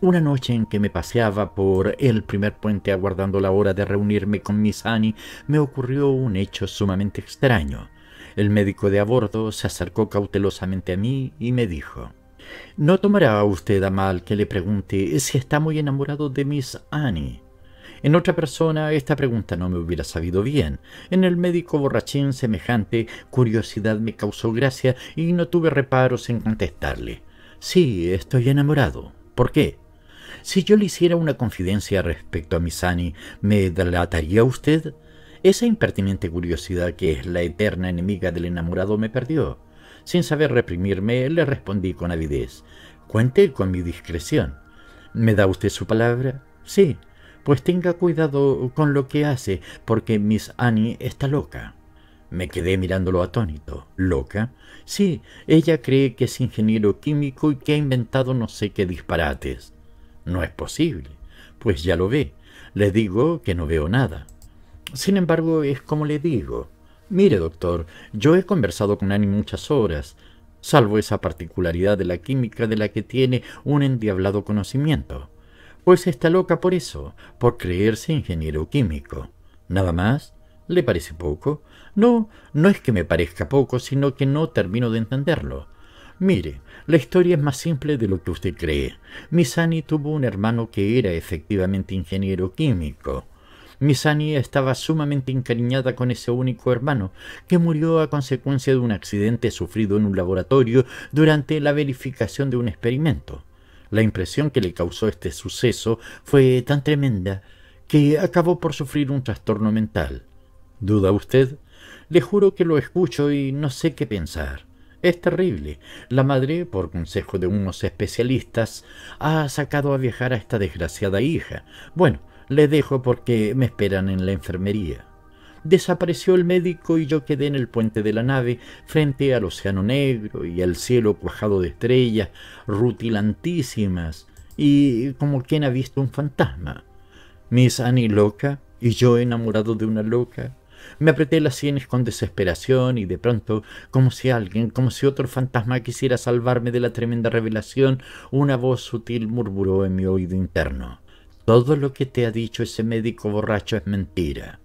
una noche en que me paseaba por el primer puente aguardando la hora de reunirme con Miss Annie, me ocurrió un hecho sumamente extraño. El médico de a bordo se acercó cautelosamente a mí y me dijo no tomará usted a mal que le pregunte si está muy enamorado de Miss Annie. En otra persona esta pregunta no me hubiera sabido bien. En el médico borrachín semejante curiosidad me causó gracia y no tuve reparos en contestarle. Sí, estoy enamorado. ¿Por qué? Si yo le hiciera una confidencia respecto a Miss Annie, ¿me delataría usted? Esa impertinente curiosidad que es la eterna enemiga del enamorado me perdió. Sin saber reprimirme, le respondí con avidez. Cuente con mi discreción. ¿Me da usted su palabra? Sí. Pues tenga cuidado con lo que hace, porque Miss Annie está loca. Me quedé mirándolo atónito. ¿Loca? Sí, ella cree que es ingeniero químico y que ha inventado no sé qué disparates. No es posible. Pues ya lo ve. Le digo que no veo nada. Sin embargo, es como le digo. Mire, doctor, yo he conversado con Annie muchas horas, salvo esa particularidad de la química de la que tiene un endiablado conocimiento. Pues está loca por eso, por creerse ingeniero químico. ¿Nada más? ¿Le parece poco? No, no es que me parezca poco, sino que no termino de entenderlo. Mire, la historia es más simple de lo que usted cree. Miss Annie tuvo un hermano que era efectivamente ingeniero químico. Misani estaba sumamente encariñada con ese único hermano, que murió a consecuencia de un accidente sufrido en un laboratorio durante la verificación de un experimento. La impresión que le causó este suceso fue tan tremenda que acabó por sufrir un trastorno mental. ¿Duda usted? Le juro que lo escucho y no sé qué pensar. Es terrible. La madre, por consejo de unos especialistas, ha sacado a viajar a esta desgraciada hija. Bueno, le dejo porque me esperan en la enfermería. Desapareció el médico y yo quedé en el puente de la nave frente al océano negro y al cielo cuajado de estrellas rutilantísimas y como quien ha visto un fantasma. Miss Annie loca y yo enamorado de una loca. Me apreté las sienes con desesperación y de pronto, como si alguien, como si otro fantasma quisiera salvarme de la tremenda revelación, una voz sutil murmuró en mi oído interno. Todo lo que te ha dicho ese médico borracho es mentira.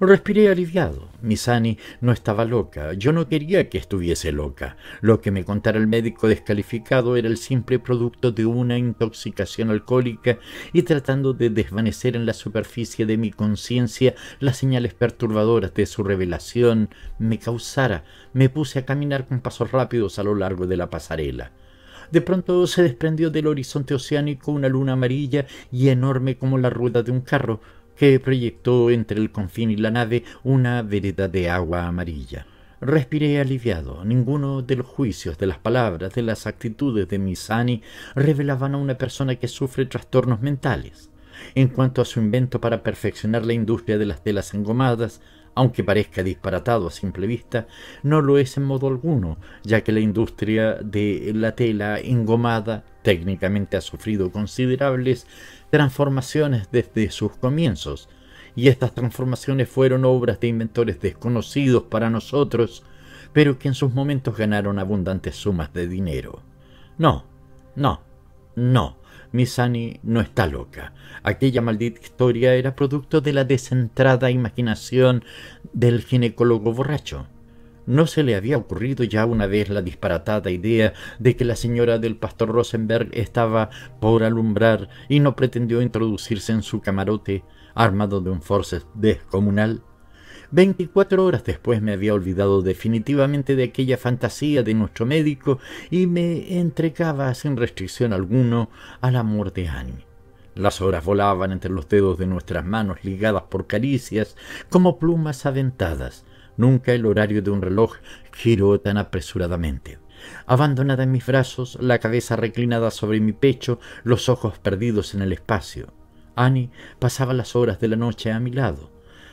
Respiré aliviado. Misani no estaba loca. Yo no quería que estuviese loca. Lo que me contara el médico descalificado era el simple producto de una intoxicación alcohólica y tratando de desvanecer en la superficie de mi conciencia las señales perturbadoras de su revelación me causara, me puse a caminar con pasos rápidos a lo largo de la pasarela. De pronto se desprendió del horizonte oceánico una luna amarilla y enorme como la rueda de un carro que proyectó entre el confín y la nave una vereda de agua amarilla. Respiré aliviado. Ninguno de los juicios, de las palabras, de las actitudes de Misani revelaban a una persona que sufre trastornos mentales. En cuanto a su invento para perfeccionar la industria de las telas engomadas, aunque parezca disparatado a simple vista, no lo es en modo alguno, ya que la industria de la tela engomada técnicamente ha sufrido considerables transformaciones desde sus comienzos, y estas transformaciones fueron obras de inventores desconocidos para nosotros, pero que en sus momentos ganaron abundantes sumas de dinero. No, no, no, Misani no está loca. Aquella maldita historia era producto de la descentrada imaginación del ginecólogo borracho. ¿No se le había ocurrido ya una vez la disparatada idea de que la señora del pastor Rosenberg estaba por alumbrar y no pretendió introducirse en su camarote armado de un force descomunal? Veinticuatro horas después me había olvidado definitivamente de aquella fantasía de nuestro médico y me entregaba sin restricción alguno al amor de Annie. Las horas volaban entre los dedos de nuestras manos ligadas por caricias como plumas aventadas, Nunca el horario de un reloj giró tan apresuradamente. Abandonada en mis brazos, la cabeza reclinada sobre mi pecho, los ojos perdidos en el espacio. Annie pasaba las horas de la noche a mi lado.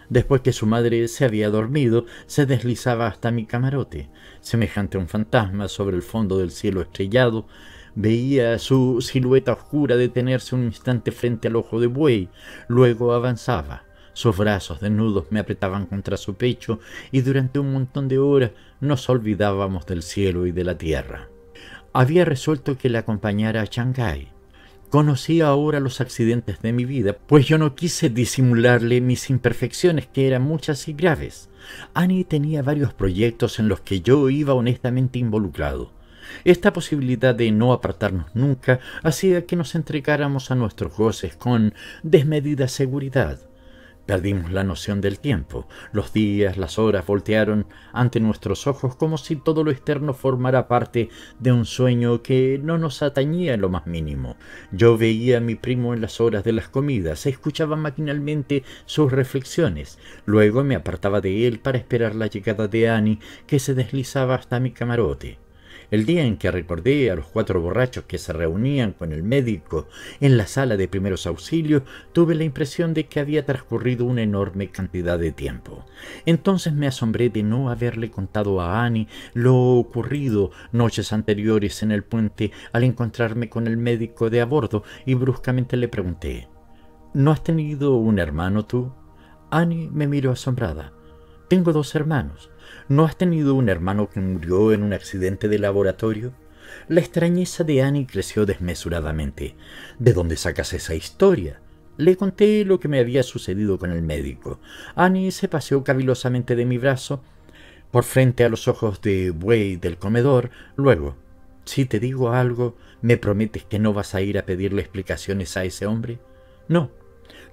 Después que su madre se había dormido, se deslizaba hasta mi camarote. Semejante a un fantasma sobre el fondo del cielo estrellado, veía su silueta oscura detenerse un instante frente al ojo de buey, luego avanzaba. Sus brazos desnudos me apretaban contra su pecho y durante un montón de horas nos olvidábamos del cielo y de la tierra. Había resuelto que le acompañara a Shanghái. Conocía ahora los accidentes de mi vida, pues yo no quise disimularle mis imperfecciones, que eran muchas y graves. Annie tenía varios proyectos en los que yo iba honestamente involucrado. Esta posibilidad de no apartarnos nunca hacía que nos entregáramos a nuestros goces con desmedida seguridad. Perdimos la noción del tiempo. Los días, las horas voltearon ante nuestros ojos como si todo lo externo formara parte de un sueño que no nos atañía en lo más mínimo. Yo veía a mi primo en las horas de las comidas, escuchaba maquinalmente sus reflexiones. Luego me apartaba de él para esperar la llegada de Annie, que se deslizaba hasta mi camarote. El día en que recordé a los cuatro borrachos que se reunían con el médico en la sala de primeros auxilios, tuve la impresión de que había transcurrido una enorme cantidad de tiempo. Entonces me asombré de no haberle contado a Annie lo ocurrido noches anteriores en el puente al encontrarme con el médico de a bordo y bruscamente le pregunté ¿No has tenido un hermano tú? Annie me miró asombrada. Tengo dos hermanos. ¿No has tenido un hermano que murió en un accidente de laboratorio? La extrañeza de Annie creció desmesuradamente. ¿De dónde sacas esa historia? Le conté lo que me había sucedido con el médico. Annie se paseó cavilosamente de mi brazo por frente a los ojos de buey del comedor. Luego, si te digo algo, ¿me prometes que no vas a ir a pedirle explicaciones a ese hombre? No,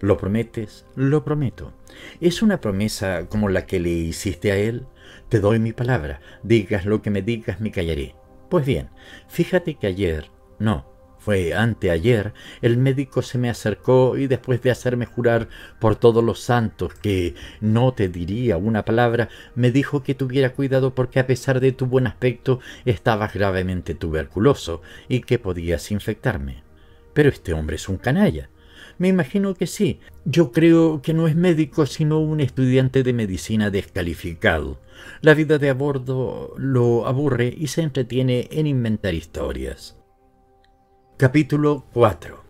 ¿Lo prometes? Lo prometo. ¿Es una promesa como la que le hiciste a él? Te doy mi palabra. Digas lo que me digas, me callaré. Pues bien, fíjate que ayer, no, fue anteayer, el médico se me acercó y después de hacerme jurar por todos los santos que no te diría una palabra, me dijo que tuviera cuidado porque a pesar de tu buen aspecto estabas gravemente tuberculoso y que podías infectarme. Pero este hombre es un canalla. Me imagino que sí. Yo creo que no es médico, sino un estudiante de medicina descalificado. La vida de a bordo lo aburre y se entretiene en inventar historias. Capítulo 4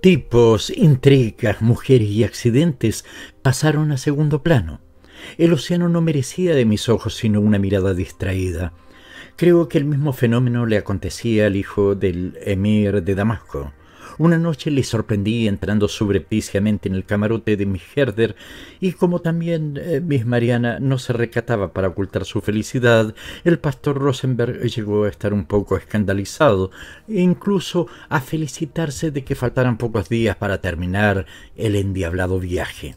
Tipos, intrigas, mujeres y accidentes pasaron a segundo plano. El océano no merecía de mis ojos sino una mirada distraída. Creo que el mismo fenómeno le acontecía al hijo del emir de Damasco. Una noche le sorprendí entrando subrepticiamente en el camarote de Miss Herder y como también eh, Miss Mariana no se recataba para ocultar su felicidad, el pastor Rosenberg llegó a estar un poco escandalizado e incluso a felicitarse de que faltaran pocos días para terminar el endiablado viaje.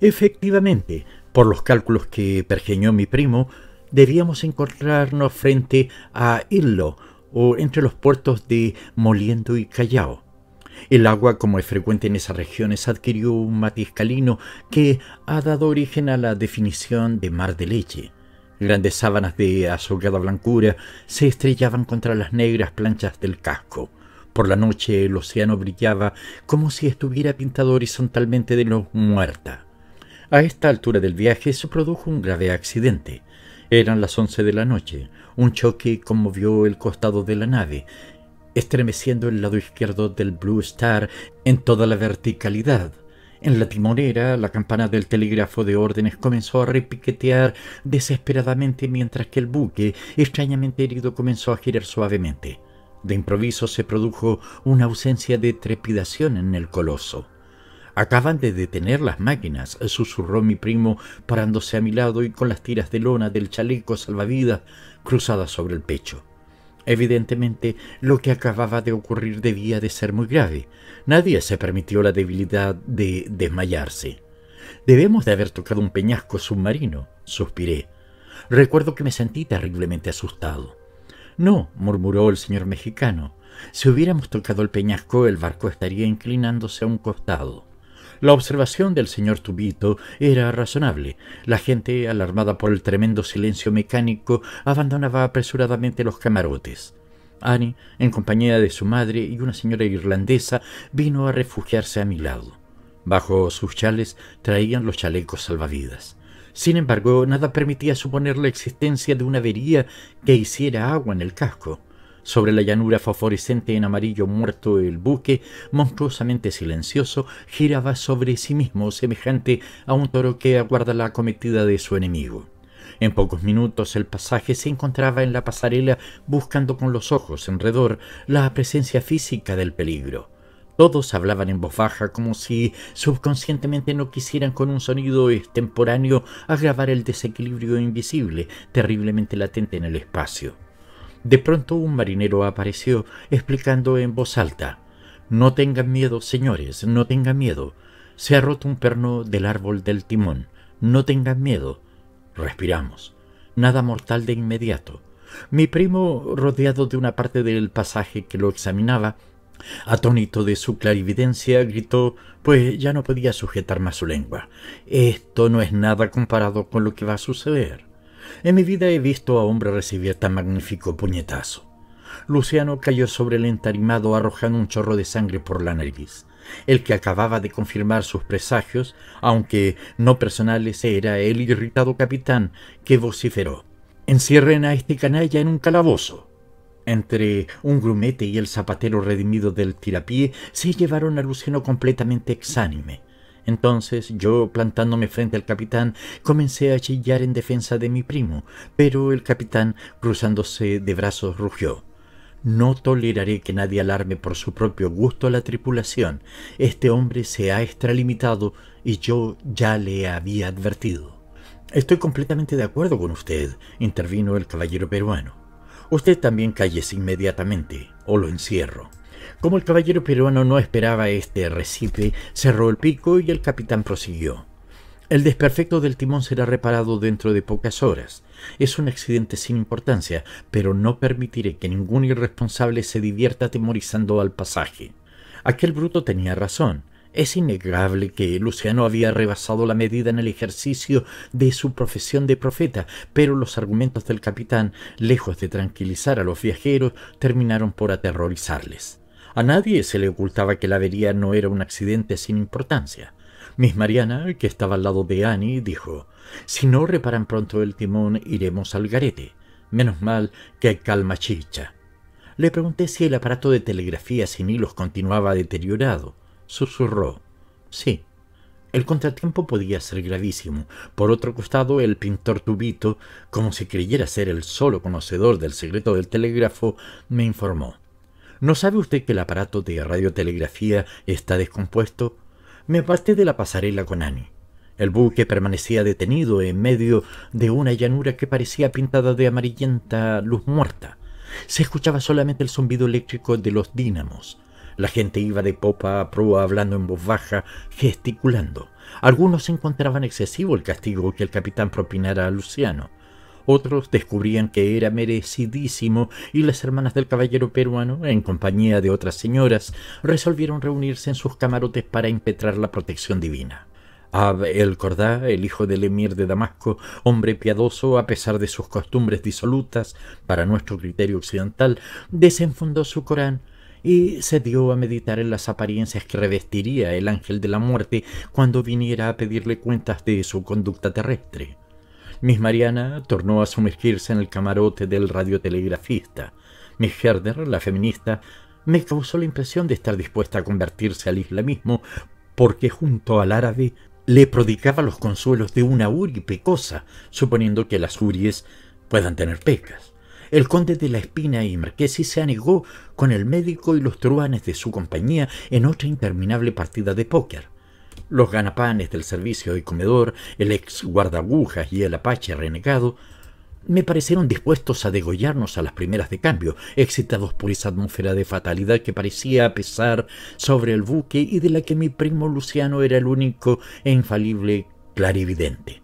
Efectivamente, por los cálculos que pergeñó mi primo, debíamos encontrarnos frente a Illo o entre los puertos de Moliendo y Callao. El agua, como es frecuente en esas regiones, adquirió un matiz calino que ha dado origen a la definición de mar de leche. Grandes sábanas de azogada blancura se estrellaban contra las negras planchas del casco. Por la noche el océano brillaba como si estuviera pintado horizontalmente de luz muerta. A esta altura del viaje se produjo un grave accidente. Eran las once de la noche. Un choque conmovió el costado de la nave, estremeciendo el lado izquierdo del Blue Star en toda la verticalidad. En la timonera, la campana del telégrafo de órdenes comenzó a repiquetear desesperadamente mientras que el buque, extrañamente herido, comenzó a girar suavemente. De improviso se produjo una ausencia de trepidación en el coloso. Acaban de detener las máquinas, susurró mi primo, parándose a mi lado y con las tiras de lona del chaleco salvavidas cruzadas sobre el pecho. Evidentemente, lo que acababa de ocurrir debía de ser muy grave. Nadie se permitió la debilidad de desmayarse. Debemos de haber tocado un peñasco submarino, suspiré. Recuerdo que me sentí terriblemente asustado. No, murmuró el señor mexicano. Si hubiéramos tocado el peñasco, el barco estaría inclinándose a un costado. La observación del señor Tubito era razonable. La gente, alarmada por el tremendo silencio mecánico, abandonaba apresuradamente los camarotes. Annie, en compañía de su madre y una señora irlandesa, vino a refugiarse a mi lado. Bajo sus chales traían los chalecos salvavidas. Sin embargo, nada permitía suponer la existencia de una avería que hiciera agua en el casco. Sobre la llanura fosforescente en amarillo muerto el buque, monstruosamente silencioso, giraba sobre sí mismo, semejante a un toro que aguarda la acometida de su enemigo. En pocos minutos el pasaje se encontraba en la pasarela buscando con los ojos enredor la presencia física del peligro. Todos hablaban en voz baja como si subconscientemente no quisieran con un sonido extemporáneo agravar el desequilibrio invisible, terriblemente latente en el espacio. De pronto un marinero apareció explicando en voz alta No tengan miedo, señores, no tengan miedo. Se ha roto un perno del árbol del timón. No tengan miedo. Respiramos. Nada mortal de inmediato. Mi primo, rodeado de una parte del pasaje que lo examinaba, atónito de su clarividencia, gritó, pues ya no podía sujetar más su lengua. Esto no es nada comparado con lo que va a suceder. En mi vida he visto a hombre recibir tan magnífico puñetazo. Luciano cayó sobre el entarimado arrojando un chorro de sangre por la nariz. El que acababa de confirmar sus presagios, aunque no personales, era el irritado capitán que vociferó. Encierren a este canalla en un calabozo. Entre un grumete y el zapatero redimido del tirapié se llevaron a Luciano completamente exánime. Entonces yo, plantándome frente al capitán, comencé a chillar en defensa de mi primo, pero el capitán, cruzándose de brazos, rugió. No toleraré que nadie alarme por su propio gusto a la tripulación. Este hombre se ha extralimitado y yo ya le había advertido. Estoy completamente de acuerdo con usted, intervino el caballero peruano. Usted también cállese inmediatamente, o lo encierro. Como el caballero peruano no esperaba este recipe, cerró el pico y el capitán prosiguió. El desperfecto del timón será reparado dentro de pocas horas. Es un accidente sin importancia, pero no permitiré que ningún irresponsable se divierta atemorizando al pasaje. Aquel bruto tenía razón. Es innegable que Luciano había rebasado la medida en el ejercicio de su profesión de profeta, pero los argumentos del capitán, lejos de tranquilizar a los viajeros, terminaron por aterrorizarles. A nadie se le ocultaba que la avería no era un accidente sin importancia. Miss Mariana, que estaba al lado de Annie, dijo Si no reparan pronto el timón, iremos al garete. Menos mal que hay calma chicha. Le pregunté si el aparato de telegrafía sin hilos continuaba deteriorado. Susurró. Sí. El contratiempo podía ser gravísimo. Por otro costado, el pintor Tubito, como si creyera ser el solo conocedor del secreto del telégrafo, me informó. ¿No sabe usted que el aparato de radiotelegrafía está descompuesto? Me aparté de la pasarela con Annie. El buque permanecía detenido en medio de una llanura que parecía pintada de amarillenta luz muerta. Se escuchaba solamente el zumbido eléctrico de los dínamos. La gente iba de popa a proa hablando en voz baja, gesticulando. Algunos encontraban excesivo el castigo que el capitán propinara a Luciano. Otros descubrían que era merecidísimo y las hermanas del caballero peruano, en compañía de otras señoras, resolvieron reunirse en sus camarotes para impetrar la protección divina. Ab el Cordá, el hijo del emir de Damasco, hombre piadoso a pesar de sus costumbres disolutas para nuestro criterio occidental, desenfundó su Corán y se dio a meditar en las apariencias que revestiría el ángel de la muerte cuando viniera a pedirle cuentas de su conducta terrestre. Miss Mariana tornó a sumergirse en el camarote del radiotelegrafista. Miss Herder, la feminista, me causó la impresión de estar dispuesta a convertirse al islamismo porque junto al árabe le prodigaba los consuelos de una uri pecosa, suponiendo que las uries puedan tener pecas. El conde de la Espina y Marquesi se anegó con el médico y los truanes de su compañía en otra interminable partida de póker. Los ganapanes del servicio y comedor, el ex guardagujas y el apache renegado me parecieron dispuestos a degollarnos a las primeras de cambio, excitados por esa atmósfera de fatalidad que parecía pesar sobre el buque y de la que mi primo Luciano era el único e infalible clarividente.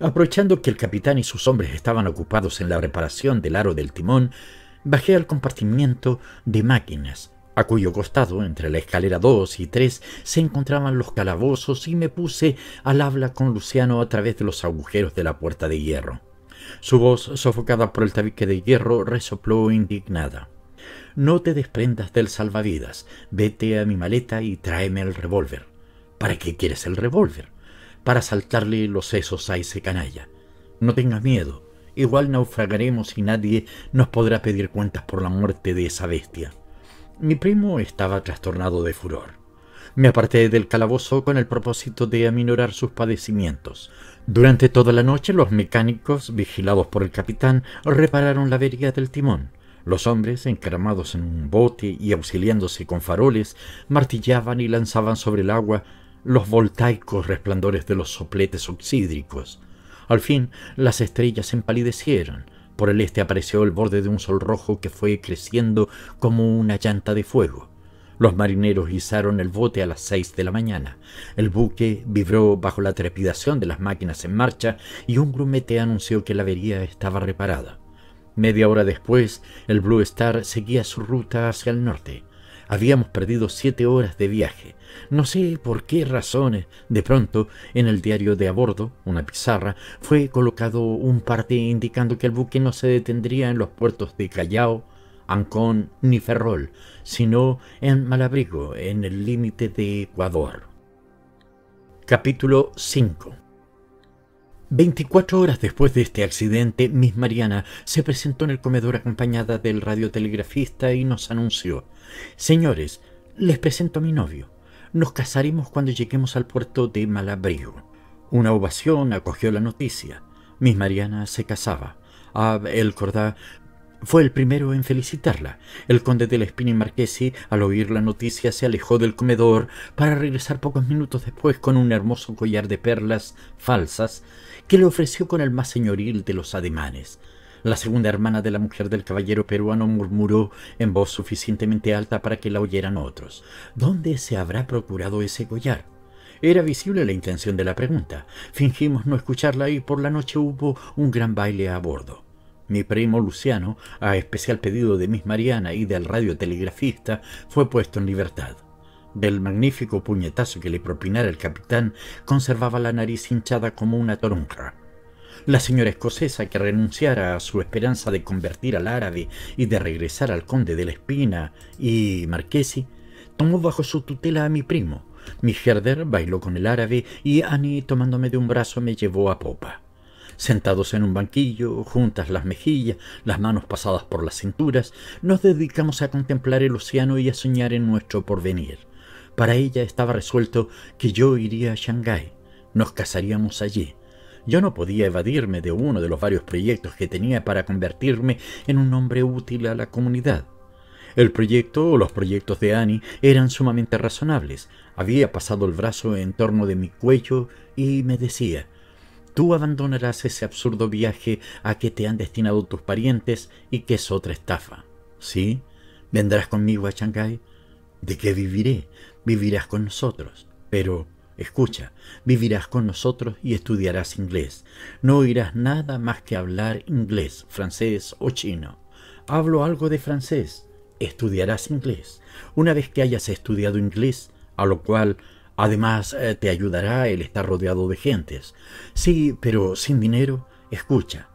Aprovechando que el capitán y sus hombres estaban ocupados en la reparación del aro del timón, bajé al compartimiento de máquinas, a cuyo costado, entre la escalera 2 y 3, se encontraban los calabozos y me puse al habla con Luciano a través de los agujeros de la puerta de hierro. Su voz, sofocada por el tabique de hierro, resopló indignada. No te desprendas del salvavidas. Vete a mi maleta y tráeme el revólver. ¿Para qué quieres el revólver? Para saltarle los sesos a ese canalla. No tengas miedo. Igual naufragaremos y nadie nos podrá pedir cuentas por la muerte de esa bestia. Mi primo estaba trastornado de furor. Me aparté del calabozo con el propósito de aminorar sus padecimientos. Durante toda la noche los mecánicos, vigilados por el capitán, repararon la avería del timón. Los hombres, encaramados en un bote y auxiliándose con faroles, martillaban y lanzaban sobre el agua los voltaicos resplandores de los sopletes oxídricos. Al fin las estrellas empalidecieron. Por el este apareció el borde de un sol rojo que fue creciendo como una llanta de fuego. Los marineros izaron el bote a las seis de la mañana. El buque vibró bajo la trepidación de las máquinas en marcha y un grumete anunció que la avería estaba reparada. Media hora después, el Blue Star seguía su ruta hacia el norte. Habíamos perdido siete horas de viaje. No sé por qué razones. De pronto, en el diario de a bordo, una pizarra, fue colocado un parte indicando que el buque no se detendría en los puertos de Callao, Ancón ni Ferrol, sino en Malabrigo, en el límite de Ecuador. Capítulo 5 Veinticuatro horas después de este accidente, Miss Mariana se presentó en el comedor acompañada del radiotelegrafista y nos anunció Señores, les presento a mi novio. Nos casaremos cuando lleguemos al puerto de Malabrigo. Una ovación acogió la noticia. Miss Mariana se casaba. Ab el Cordá fue el primero en felicitarla. El conde de la Espina y Marquesi, al oír la noticia, se alejó del comedor para regresar pocos minutos después con un hermoso collar de perlas falsas que le ofreció con el más señoril de los ademanes. La segunda hermana de la mujer del caballero peruano murmuró en voz suficientemente alta para que la oyeran otros. ¿Dónde se habrá procurado ese collar? Era visible la intención de la pregunta. Fingimos no escucharla y por la noche hubo un gran baile a bordo. Mi primo Luciano, a especial pedido de Miss Mariana y del radiotelegrafista, fue puesto en libertad. Del magnífico puñetazo que le propinara el capitán, conservaba la nariz hinchada como una toronja. La señora escocesa, que renunciara a su esperanza de convertir al árabe y de regresar al conde de la Espina y Marquesi, tomó bajo su tutela a mi primo. Mi Herder bailó con el árabe y Annie, tomándome de un brazo, me llevó a popa sentados en un banquillo, juntas las mejillas, las manos pasadas por las cinturas, nos dedicamos a contemplar el océano y a soñar en nuestro porvenir. Para ella estaba resuelto que yo iría a Shanghái. Nos casaríamos allí. Yo no podía evadirme de uno de los varios proyectos que tenía para convertirme en un hombre útil a la comunidad. El proyecto o los proyectos de Annie eran sumamente razonables. Había pasado el brazo en torno de mi cuello y me decía, tú abandonarás ese absurdo viaje a que te han destinado tus parientes y que es otra estafa. ¿Sí? ¿Vendrás conmigo a Shanghái? ¿De qué viviré? Vivirás con nosotros. Pero, escucha, vivirás con nosotros y estudiarás inglés. No oirás nada más que hablar inglés, francés o chino. Hablo algo de francés estudiarás inglés. Una vez que hayas estudiado inglés, a lo cual además eh, te ayudará el estar rodeado de gentes. Sí, pero sin dinero, escucha.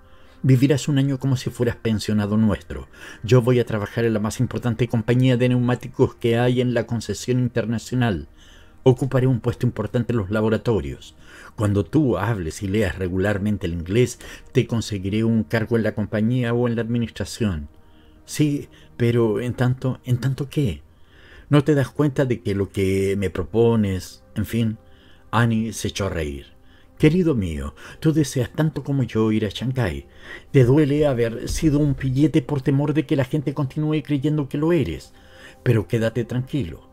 Vivirás un año como si fueras pensionado nuestro. Yo voy a trabajar en la más importante compañía de neumáticos que hay en la concesión internacional. Ocuparé un puesto importante en los laboratorios. Cuando tú hables y leas regularmente el inglés, te conseguiré un cargo en la compañía o en la administración. Sí, pero en tanto, ¿en tanto qué? ¿No te das cuenta de que lo que me propones, en fin? Annie se echó a reír. Querido mío, tú deseas tanto como yo ir a Shanghái. Te duele haber sido un pillete por temor de que la gente continúe creyendo que lo eres. Pero quédate tranquilo.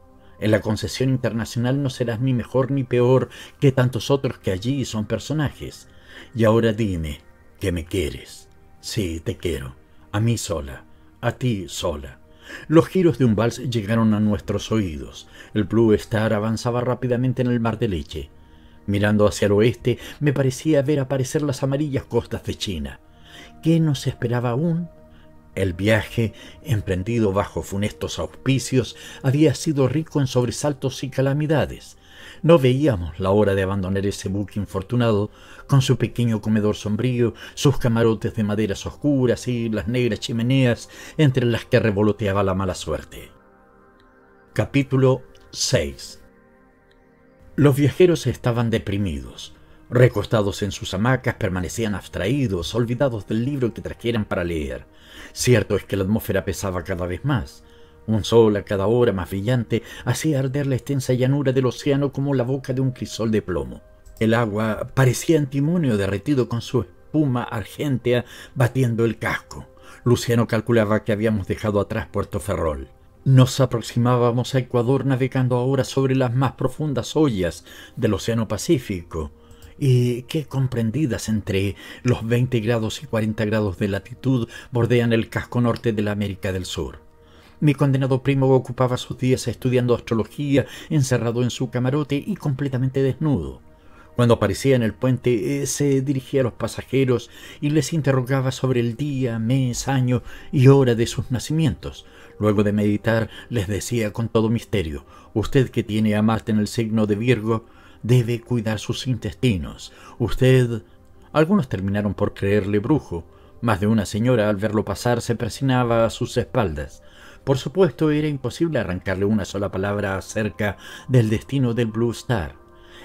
En la concesión internacional no serás ni mejor ni peor que tantos otros que allí son personajes. Y ahora dime, ¿que me quieres? Sí, te quiero. A mí sola a ti sola. Los giros de un vals llegaron a nuestros oídos. El Blue Star avanzaba rápidamente en el mar de leche. Mirando hacia el oeste, me parecía ver aparecer las amarillas costas de China. ¿Qué nos esperaba aún? El viaje, emprendido bajo funestos auspicios, había sido rico en sobresaltos y calamidades. No veíamos la hora de abandonar ese buque infortunado, con su pequeño comedor sombrío, sus camarotes de maderas oscuras y las negras chimeneas entre las que revoloteaba la mala suerte. Capítulo 6 Los viajeros estaban deprimidos. Recostados en sus hamacas, permanecían abstraídos, olvidados del libro que trajeran para leer. Cierto es que la atmósfera pesaba cada vez más. Un sol a cada hora más brillante hacía arder la extensa llanura del océano como la boca de un crisol de plomo. El agua parecía antimonio derretido con su espuma argéntea batiendo el casco. Luciano calculaba que habíamos dejado atrás Puerto Ferrol. Nos aproximábamos a Ecuador navegando ahora sobre las más profundas ollas del Océano Pacífico, y que comprendidas entre los 20 grados y 40 grados de latitud bordean el casco norte de la América del Sur. Mi condenado primo ocupaba sus días estudiando astrología, encerrado en su camarote y completamente desnudo. Cuando aparecía en el puente, eh, se dirigía a los pasajeros y les interrogaba sobre el día, mes, año y hora de sus nacimientos. Luego de meditar, les decía con todo misterio, usted que tiene a Marte en el signo de Virgo, debe cuidar sus intestinos. Usted... Algunos terminaron por creerle brujo. Más de una señora al verlo pasar se persinaba a sus espaldas. Por supuesto, era imposible arrancarle una sola palabra acerca del destino del Blue Star.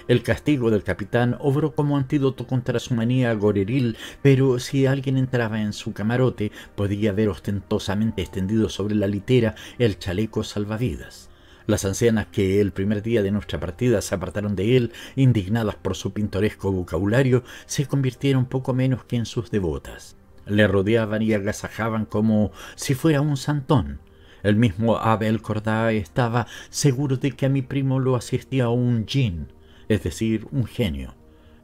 El castigo del capitán obró como antídoto contra su manía goreril, pero si alguien entraba en su camarote, podía ver ostentosamente extendido sobre la litera el chaleco salvavidas. Las ancianas que el primer día de nuestra partida se apartaron de él, indignadas por su pintoresco vocabulario, se convirtieron poco menos que en sus devotas. Le rodeaban y agasajaban como si fuera un santón. El mismo Abel Cordá estaba seguro de que a mi primo lo asistía un jin, es decir, un genio.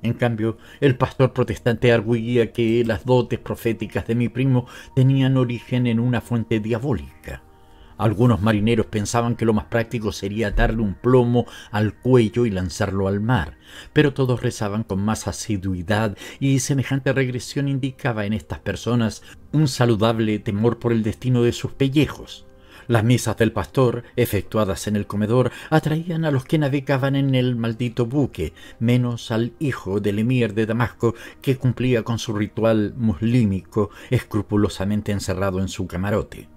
En cambio, el pastor protestante arguía que las dotes proféticas de mi primo tenían origen en una fuente diabólica. Algunos marineros pensaban que lo más práctico sería atarle un plomo al cuello y lanzarlo al mar, pero todos rezaban con más asiduidad y semejante regresión indicaba en estas personas un saludable temor por el destino de sus pellejos. Las misas del pastor, efectuadas en el comedor, atraían a los que navegaban en el maldito buque, menos al hijo del emir de Damasco, que cumplía con su ritual muslímico, escrupulosamente encerrado en su camarote.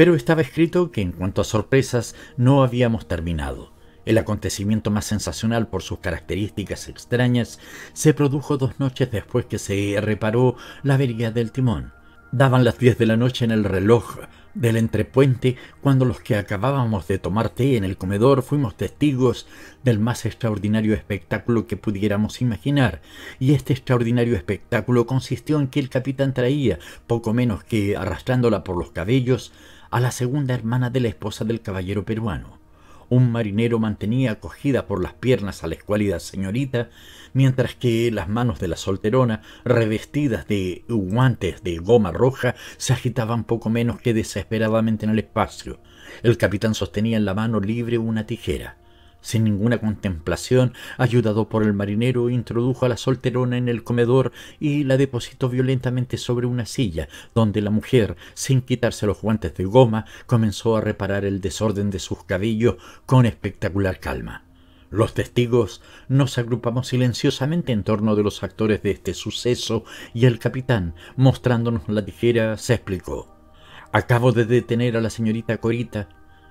Pero estaba escrito que en cuanto a sorpresas no habíamos terminado. El acontecimiento más sensacional por sus características extrañas se produjo dos noches después que se reparó la avería del timón. Daban las diez de la noche en el reloj del entrepuente cuando los que acabábamos de tomar té en el comedor fuimos testigos del más extraordinario espectáculo que pudiéramos imaginar, y este extraordinario espectáculo consistió en que el capitán traía, poco menos que arrastrándola por los cabellos, a la segunda hermana de la esposa del caballero peruano. Un marinero mantenía acogida por las piernas a la escuálida señorita, mientras que las manos de la solterona, revestidas de guantes de goma roja, se agitaban poco menos que desesperadamente en el espacio. El capitán sostenía en la mano libre una tijera sin ninguna contemplación, ayudado por el marinero, introdujo a la solterona en el comedor y la depositó violentamente sobre una silla, donde la mujer, sin quitarse los guantes de goma, comenzó a reparar el desorden de sus cabellos con espectacular calma. Los testigos nos agrupamos silenciosamente en torno de los actores de este suceso y el capitán, mostrándonos la tijera, se explicó. Acabo de detener a la señorita Corita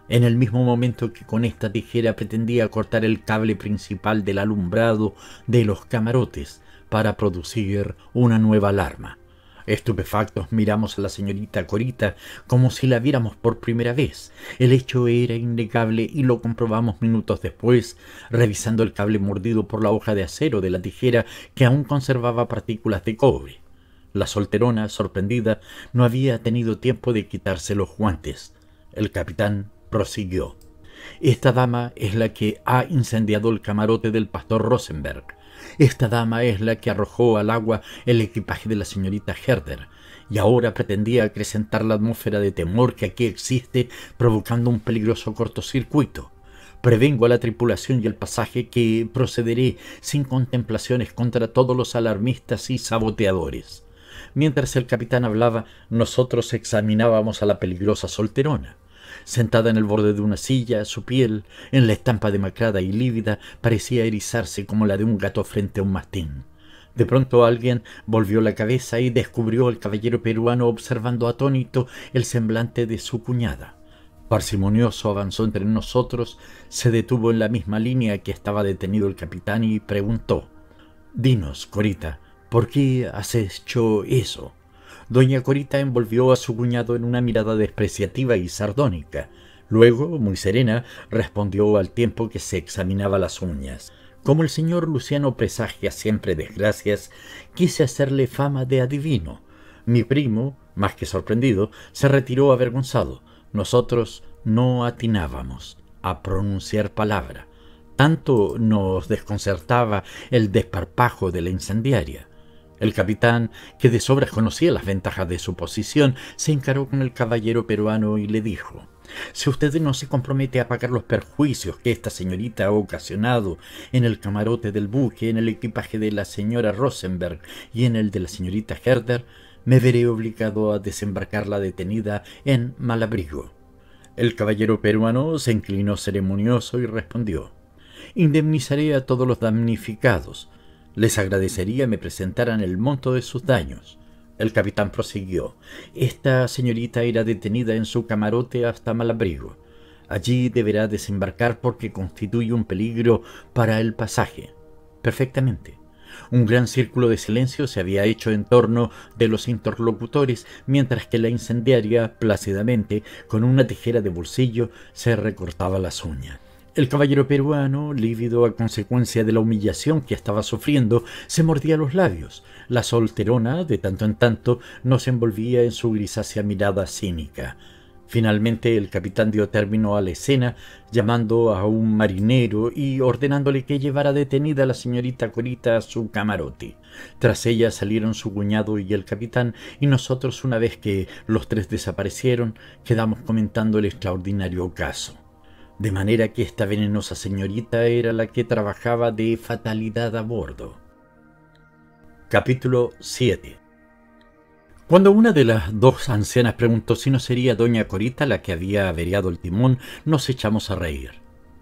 en el mismo momento que con esta tijera pretendía cortar el cable principal del alumbrado de los camarotes para producir una nueva alarma. Estupefactos miramos a la señorita Corita como si la viéramos por primera vez. El hecho era innegable y lo comprobamos minutos después, revisando el cable mordido por la hoja de acero de la tijera que aún conservaba partículas de cobre. La solterona, sorprendida, no había tenido tiempo de quitarse los guantes. El capitán prosiguió. Esta dama es la que ha incendiado el camarote del pastor Rosenberg. Esta dama es la que arrojó al agua el equipaje de la señorita Herder, y ahora pretendía acrecentar la atmósfera de temor que aquí existe, provocando un peligroso cortocircuito. Prevengo a la tripulación y el pasaje que procederé sin contemplaciones contra todos los alarmistas y saboteadores. Mientras el capitán hablaba, nosotros examinábamos a la peligrosa solterona. Sentada en el borde de una silla, su piel, en la estampa demacrada y lívida, parecía erizarse como la de un gato frente a un mastín. De pronto alguien volvió la cabeza y descubrió al caballero peruano observando atónito el semblante de su cuñada. Parsimonioso avanzó entre nosotros, se detuvo en la misma línea que estaba detenido el capitán y preguntó Dinos, Corita, ¿por qué has hecho eso? Doña Corita envolvió a su cuñado en una mirada despreciativa y sardónica. Luego, muy serena, respondió al tiempo que se examinaba las uñas. Como el señor Luciano presagia siempre desgracias, quise hacerle fama de adivino. Mi primo, más que sorprendido, se retiró avergonzado. Nosotros no atinábamos a pronunciar palabra. Tanto nos desconcertaba el desparpajo de la incendiaria. El capitán, que de sobra conocía las ventajas de su posición, se encaró con el caballero peruano y le dijo si usted no se compromete a pagar los perjuicios que esta señorita ha ocasionado en el camarote del buque, en el equipaje de la señora Rosenberg y en el de la señorita Herder, me veré obligado a desembarcarla detenida en Malabrigo. El caballero peruano se inclinó ceremonioso y respondió Indemnizaré a todos los damnificados, les agradecería me presentaran el monto de sus daños. El capitán prosiguió. Esta señorita irá detenida en su camarote hasta Malabrigo. Allí deberá desembarcar porque constituye un peligro para el pasaje. Perfectamente. Un gran círculo de silencio se había hecho en torno de los interlocutores, mientras que la incendiaria, plácidamente, con una tijera de bolsillo, se recortaba las uñas. El caballero peruano, lívido a consecuencia de la humillación que estaba sufriendo, se mordía los labios. La solterona, de tanto en tanto, nos envolvía en su grisácea mirada cínica. Finalmente el capitán dio término a la escena, llamando a un marinero y ordenándole que llevara detenida a la señorita Corita a su camarote. Tras ella salieron su cuñado y el capitán, y nosotros, una vez que los tres desaparecieron, quedamos comentando el extraordinario caso de manera que esta venenosa señorita era la que trabajaba de fatalidad a bordo. Capítulo 7 Cuando una de las dos ancianas preguntó si no sería doña Corita la que había averiado el timón, nos echamos a reír.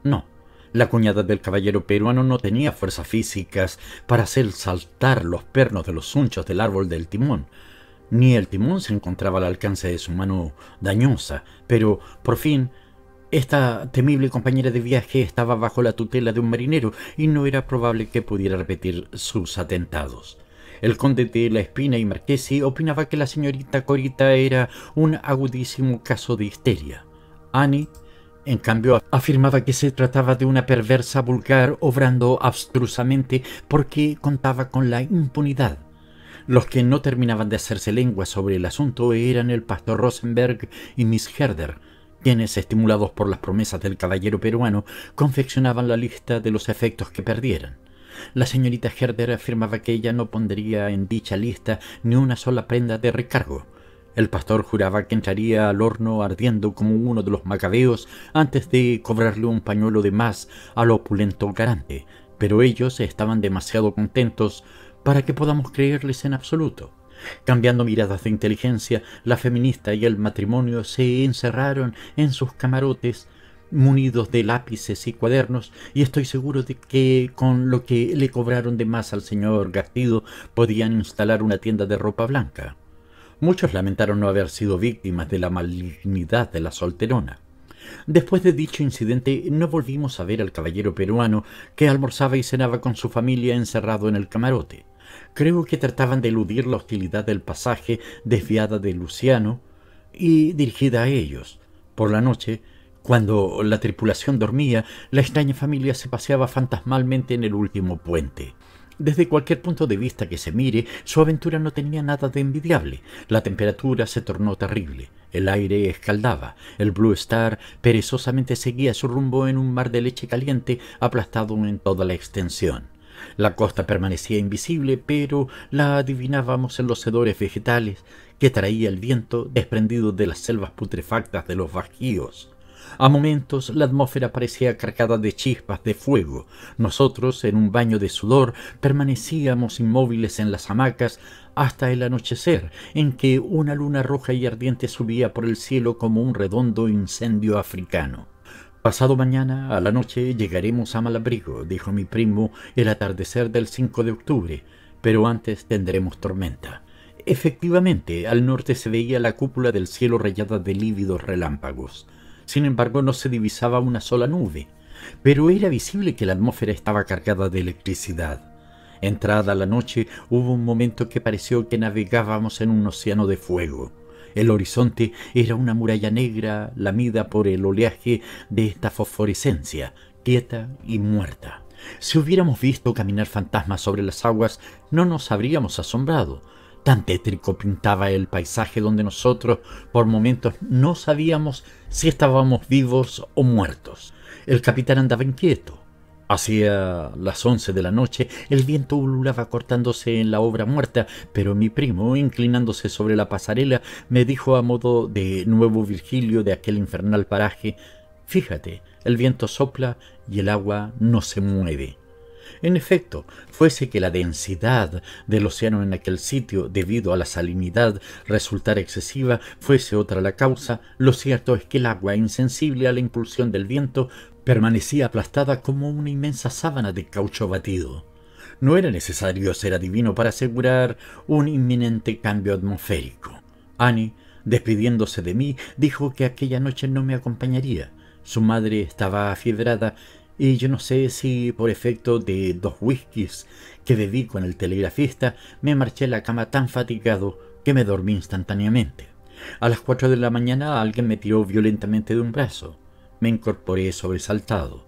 No, la cuñada del caballero peruano no tenía fuerzas físicas para hacer saltar los pernos de los unchos del árbol del timón, ni el timón se encontraba al alcance de su mano dañosa, pero por fin esta temible compañera de viaje estaba bajo la tutela de un marinero y no era probable que pudiera repetir sus atentados. El conde de la Espina y Marquesi opinaba que la señorita Corita era un agudísimo caso de histeria. Annie, en cambio, afirmaba que se trataba de una perversa vulgar obrando abstrusamente porque contaba con la impunidad Los que no terminaban de hacerse lengua sobre el asunto eran el pastor Rosenberg y Miss Herder, quienes, estimulados por las promesas del caballero peruano, confeccionaban la lista de los efectos que perdieran. La señorita Herder afirmaba que ella no pondría en dicha lista ni una sola prenda de recargo. El pastor juraba que entraría al horno ardiendo como uno de los macabeos antes de cobrarle un pañuelo de más al opulento garante, pero ellos estaban demasiado contentos para que podamos creerles en absoluto. Cambiando miradas de inteligencia, la feminista y el matrimonio se encerraron en sus camarotes munidos de lápices y cuadernos, y estoy seguro de que con lo que le cobraron de más al señor Gastido podían instalar una tienda de ropa blanca. Muchos lamentaron no haber sido víctimas de la malignidad de la solterona. Después de dicho incidente no volvimos a ver al caballero peruano que almorzaba y cenaba con su familia encerrado en el camarote. Creo que trataban de eludir la hostilidad del pasaje desviada de Luciano y dirigida a ellos. Por la noche, cuando la tripulación dormía, la extraña familia se paseaba fantasmalmente en el último puente. Desde cualquier punto de vista que se mire, su aventura no tenía nada de envidiable. La temperatura se tornó terrible, el aire escaldaba, el Blue Star perezosamente seguía su rumbo en un mar de leche caliente aplastado en toda la extensión. La costa permanecía invisible, pero la adivinábamos en los hedores vegetales que traía el viento desprendido de las selvas putrefactas de los bajíos. A momentos la atmósfera parecía cargada de chispas de fuego. Nosotros, en un baño de sudor, permanecíamos inmóviles en las hamacas hasta el anochecer, en que una luna roja y ardiente subía por el cielo como un redondo incendio africano. Pasado mañana, a la noche, llegaremos a Malabrigo, dijo mi primo, el atardecer del 5 de octubre, pero antes tendremos tormenta. Efectivamente, al norte se veía la cúpula del cielo rayada de lívidos relámpagos. Sin embargo, no se divisaba una sola nube, pero era visible que la atmósfera estaba cargada de electricidad. Entrada la noche, hubo un momento que pareció que navegábamos en un océano de fuego. El horizonte era una muralla negra lamida por el oleaje de esta fosforescencia, quieta y muerta. Si hubiéramos visto caminar fantasmas sobre las aguas, no nos habríamos asombrado, Tan tétrico pintaba el paisaje donde nosotros por momentos no sabíamos si estábamos vivos o muertos. El capitán andaba inquieto. Hacia las once de la noche el viento ululaba cortándose en la obra muerta, pero mi primo, inclinándose sobre la pasarela, me dijo a modo de nuevo Virgilio de aquel infernal paraje Fíjate, el viento sopla y el agua no se mueve. En efecto, fuese que la densidad del océano en aquel sitio, debido a la salinidad, resultara excesiva, fuese otra la causa, lo cierto es que el agua, insensible a la impulsión del viento, permanecía aplastada como una inmensa sábana de caucho batido. No era necesario ser adivino para asegurar un inminente cambio atmosférico. Annie, despidiéndose de mí, dijo que aquella noche no me acompañaría. Su madre estaba afiebrada y yo no sé si por efecto de dos whiskies que bebí con el telegrafista me marché a la cama tan fatigado que me dormí instantáneamente. A las cuatro de la mañana alguien me tiró violentamente de un brazo. Me incorporé sobresaltado.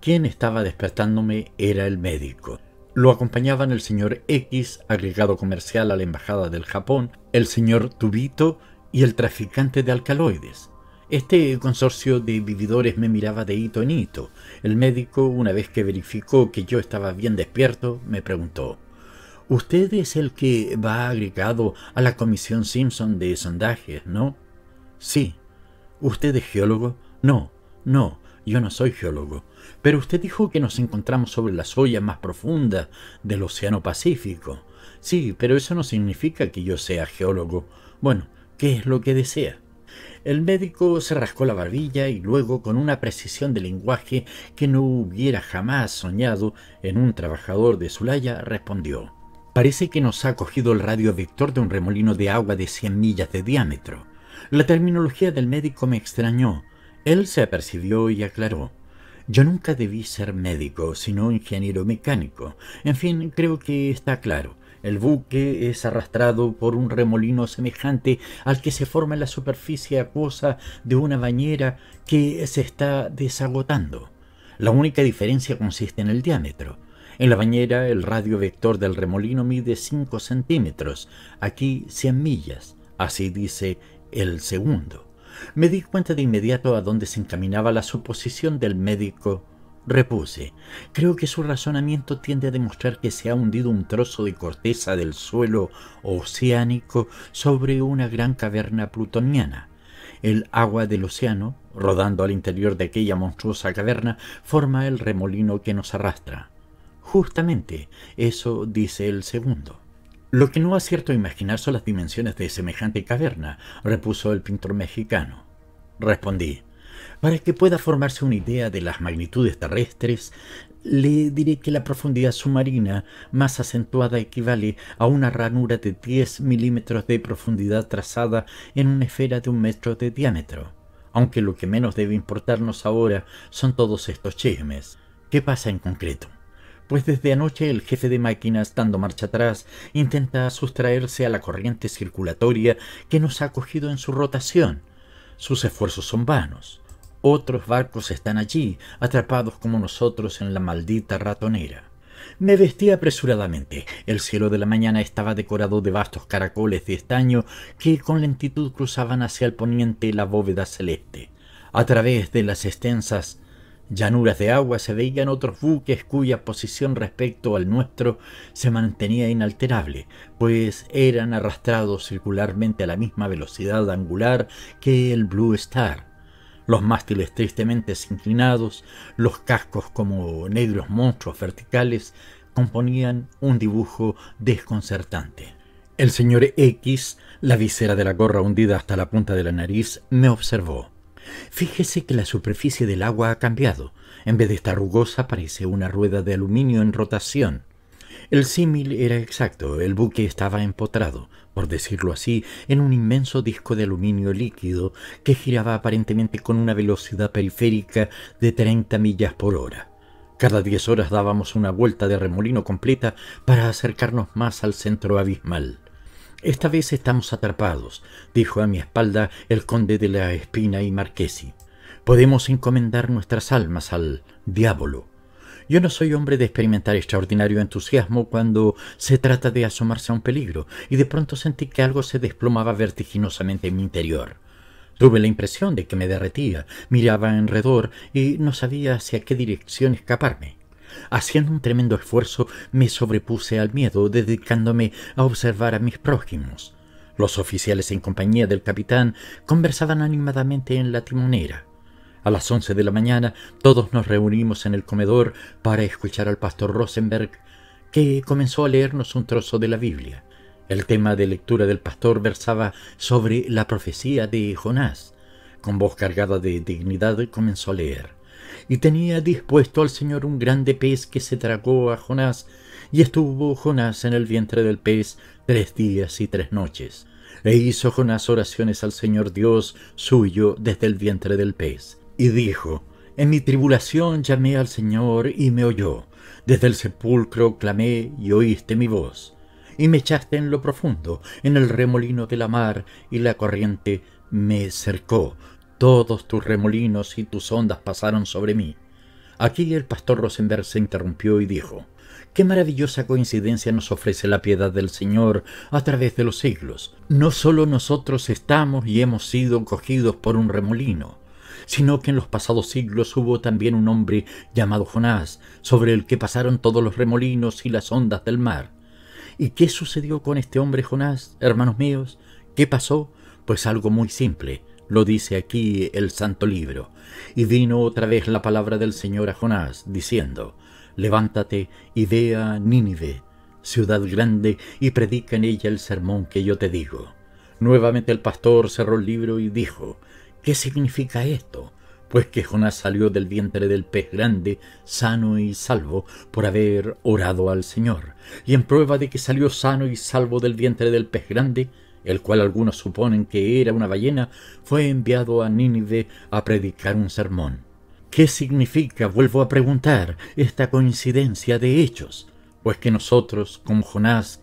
Quien estaba despertándome era el médico. Lo acompañaban el señor X, agregado comercial a la Embajada del Japón, el señor Tubito y el traficante de alcaloides. Este consorcio de vividores me miraba de hito en hito. El médico, una vez que verificó que yo estaba bien despierto, me preguntó Usted es el que va agregado a la Comisión Simpson de sondajes, ¿no? Sí. ¿Usted es geólogo? No, no, yo no soy geólogo. Pero usted dijo que nos encontramos sobre las ollas más profundas del Océano Pacífico. Sí, pero eso no significa que yo sea geólogo. Bueno, ¿qué es lo que desea? El médico se rascó la barbilla y luego, con una precisión de lenguaje que no hubiera jamás soñado en un trabajador de Zulaya, respondió Parece que nos ha cogido el radio vector de un remolino de agua de cien millas de diámetro. La terminología del médico me extrañó. Él se apercibió y aclaró. Yo nunca debí ser médico, sino ingeniero mecánico. En fin, creo que está claro. El buque es arrastrado por un remolino semejante al que se forma en la superficie acuosa de una bañera que se está desagotando. La única diferencia consiste en el diámetro. En la bañera el radio vector del remolino mide 5 centímetros, aquí 100 millas, así dice el segundo. Me di cuenta de inmediato a dónde se encaminaba la suposición del médico. Repuse. Creo que su razonamiento tiende a demostrar que se ha hundido un trozo de corteza del suelo oceánico sobre una gran caverna plutoniana. El agua del océano, rodando al interior de aquella monstruosa caverna, forma el remolino que nos arrastra. Justamente, eso dice el segundo. Lo que no acierto a imaginar son las dimensiones de semejante caverna, repuso el pintor mexicano. Respondí. Para que pueda formarse una idea de las magnitudes terrestres, le diré que la profundidad submarina más acentuada equivale a una ranura de 10 milímetros de profundidad trazada en una esfera de un metro de diámetro. Aunque lo que menos debe importarnos ahora son todos estos chismes. ¿Qué pasa en concreto? pues desde anoche el jefe de máquinas, dando marcha atrás, intenta sustraerse a la corriente circulatoria que nos ha cogido en su rotación. Sus esfuerzos son vanos. Otros barcos están allí, atrapados como nosotros en la maldita ratonera. Me vestí apresuradamente. El cielo de la mañana estaba decorado de vastos caracoles de estaño que con lentitud cruzaban hacia el poniente la bóveda celeste. A través de las extensas llanuras de agua se veían otros buques cuya posición respecto al nuestro se mantenía inalterable, pues eran arrastrados circularmente a la misma velocidad angular que el Blue Star. Los mástiles tristemente inclinados, los cascos como negros monstruos verticales, componían un dibujo desconcertante. El señor X, la visera de la gorra hundida hasta la punta de la nariz, me observó. Fíjese que la superficie del agua ha cambiado. En vez de estar rugosa parece una rueda de aluminio en rotación. El símil era exacto, el buque estaba empotrado, por decirlo así, en un inmenso disco de aluminio líquido que giraba aparentemente con una velocidad periférica de treinta millas por hora. Cada diez horas dábamos una vuelta de remolino completa para acercarnos más al centro abismal. Esta vez estamos atrapados, dijo a mi espalda el conde de la Espina y Marquesi. Podemos encomendar nuestras almas al diablo. Yo no soy hombre de experimentar extraordinario entusiasmo cuando se trata de asomarse a un peligro, y de pronto sentí que algo se desplomaba vertiginosamente en mi interior. Tuve la impresión de que me derretía, miraba alrededor y no sabía hacia qué dirección escaparme. Haciendo un tremendo esfuerzo me sobrepuse al miedo, dedicándome a observar a mis prójimos. Los oficiales en compañía del capitán conversaban animadamente en la timonera. A las once de la mañana todos nos reunimos en el comedor para escuchar al pastor Rosenberg, que comenzó a leernos un trozo de la Biblia. El tema de lectura del pastor versaba sobre la profecía de Jonás. Con voz cargada de dignidad comenzó a leer y tenía dispuesto al Señor un grande pez que se tragó a Jonás, y estuvo Jonás en el vientre del pez tres días y tres noches. E hizo Jonás oraciones al Señor Dios suyo desde el vientre del pez, y dijo, En mi tribulación llamé al Señor y me oyó, desde el sepulcro clamé y oíste mi voz, y me echaste en lo profundo, en el remolino de la mar, y la corriente me cercó, todos tus remolinos y tus ondas pasaron sobre mí. Aquí el pastor Rosenberg se interrumpió y dijo, Qué maravillosa coincidencia nos ofrece la piedad del Señor a través de los siglos. No solo nosotros estamos y hemos sido cogidos por un remolino, sino que en los pasados siglos hubo también un hombre llamado Jonás, sobre el que pasaron todos los remolinos y las ondas del mar. ¿Y qué sucedió con este hombre Jonás, hermanos míos? ¿Qué pasó? Pues algo muy simple lo dice aquí el santo libro. Y vino otra vez la palabra del Señor a Jonás, diciendo, Levántate y ve a Nínive, ciudad grande, y predica en ella el sermón que yo te digo. Nuevamente el pastor cerró el libro y dijo, ¿qué significa esto? Pues que Jonás salió del vientre del pez grande, sano y salvo, por haber orado al Señor. Y en prueba de que salió sano y salvo del vientre del pez grande, el cual algunos suponen que era una ballena, fue enviado a Nínive a predicar un sermón. ¿Qué significa, vuelvo a preguntar, esta coincidencia de hechos? Pues que nosotros, como Jonás,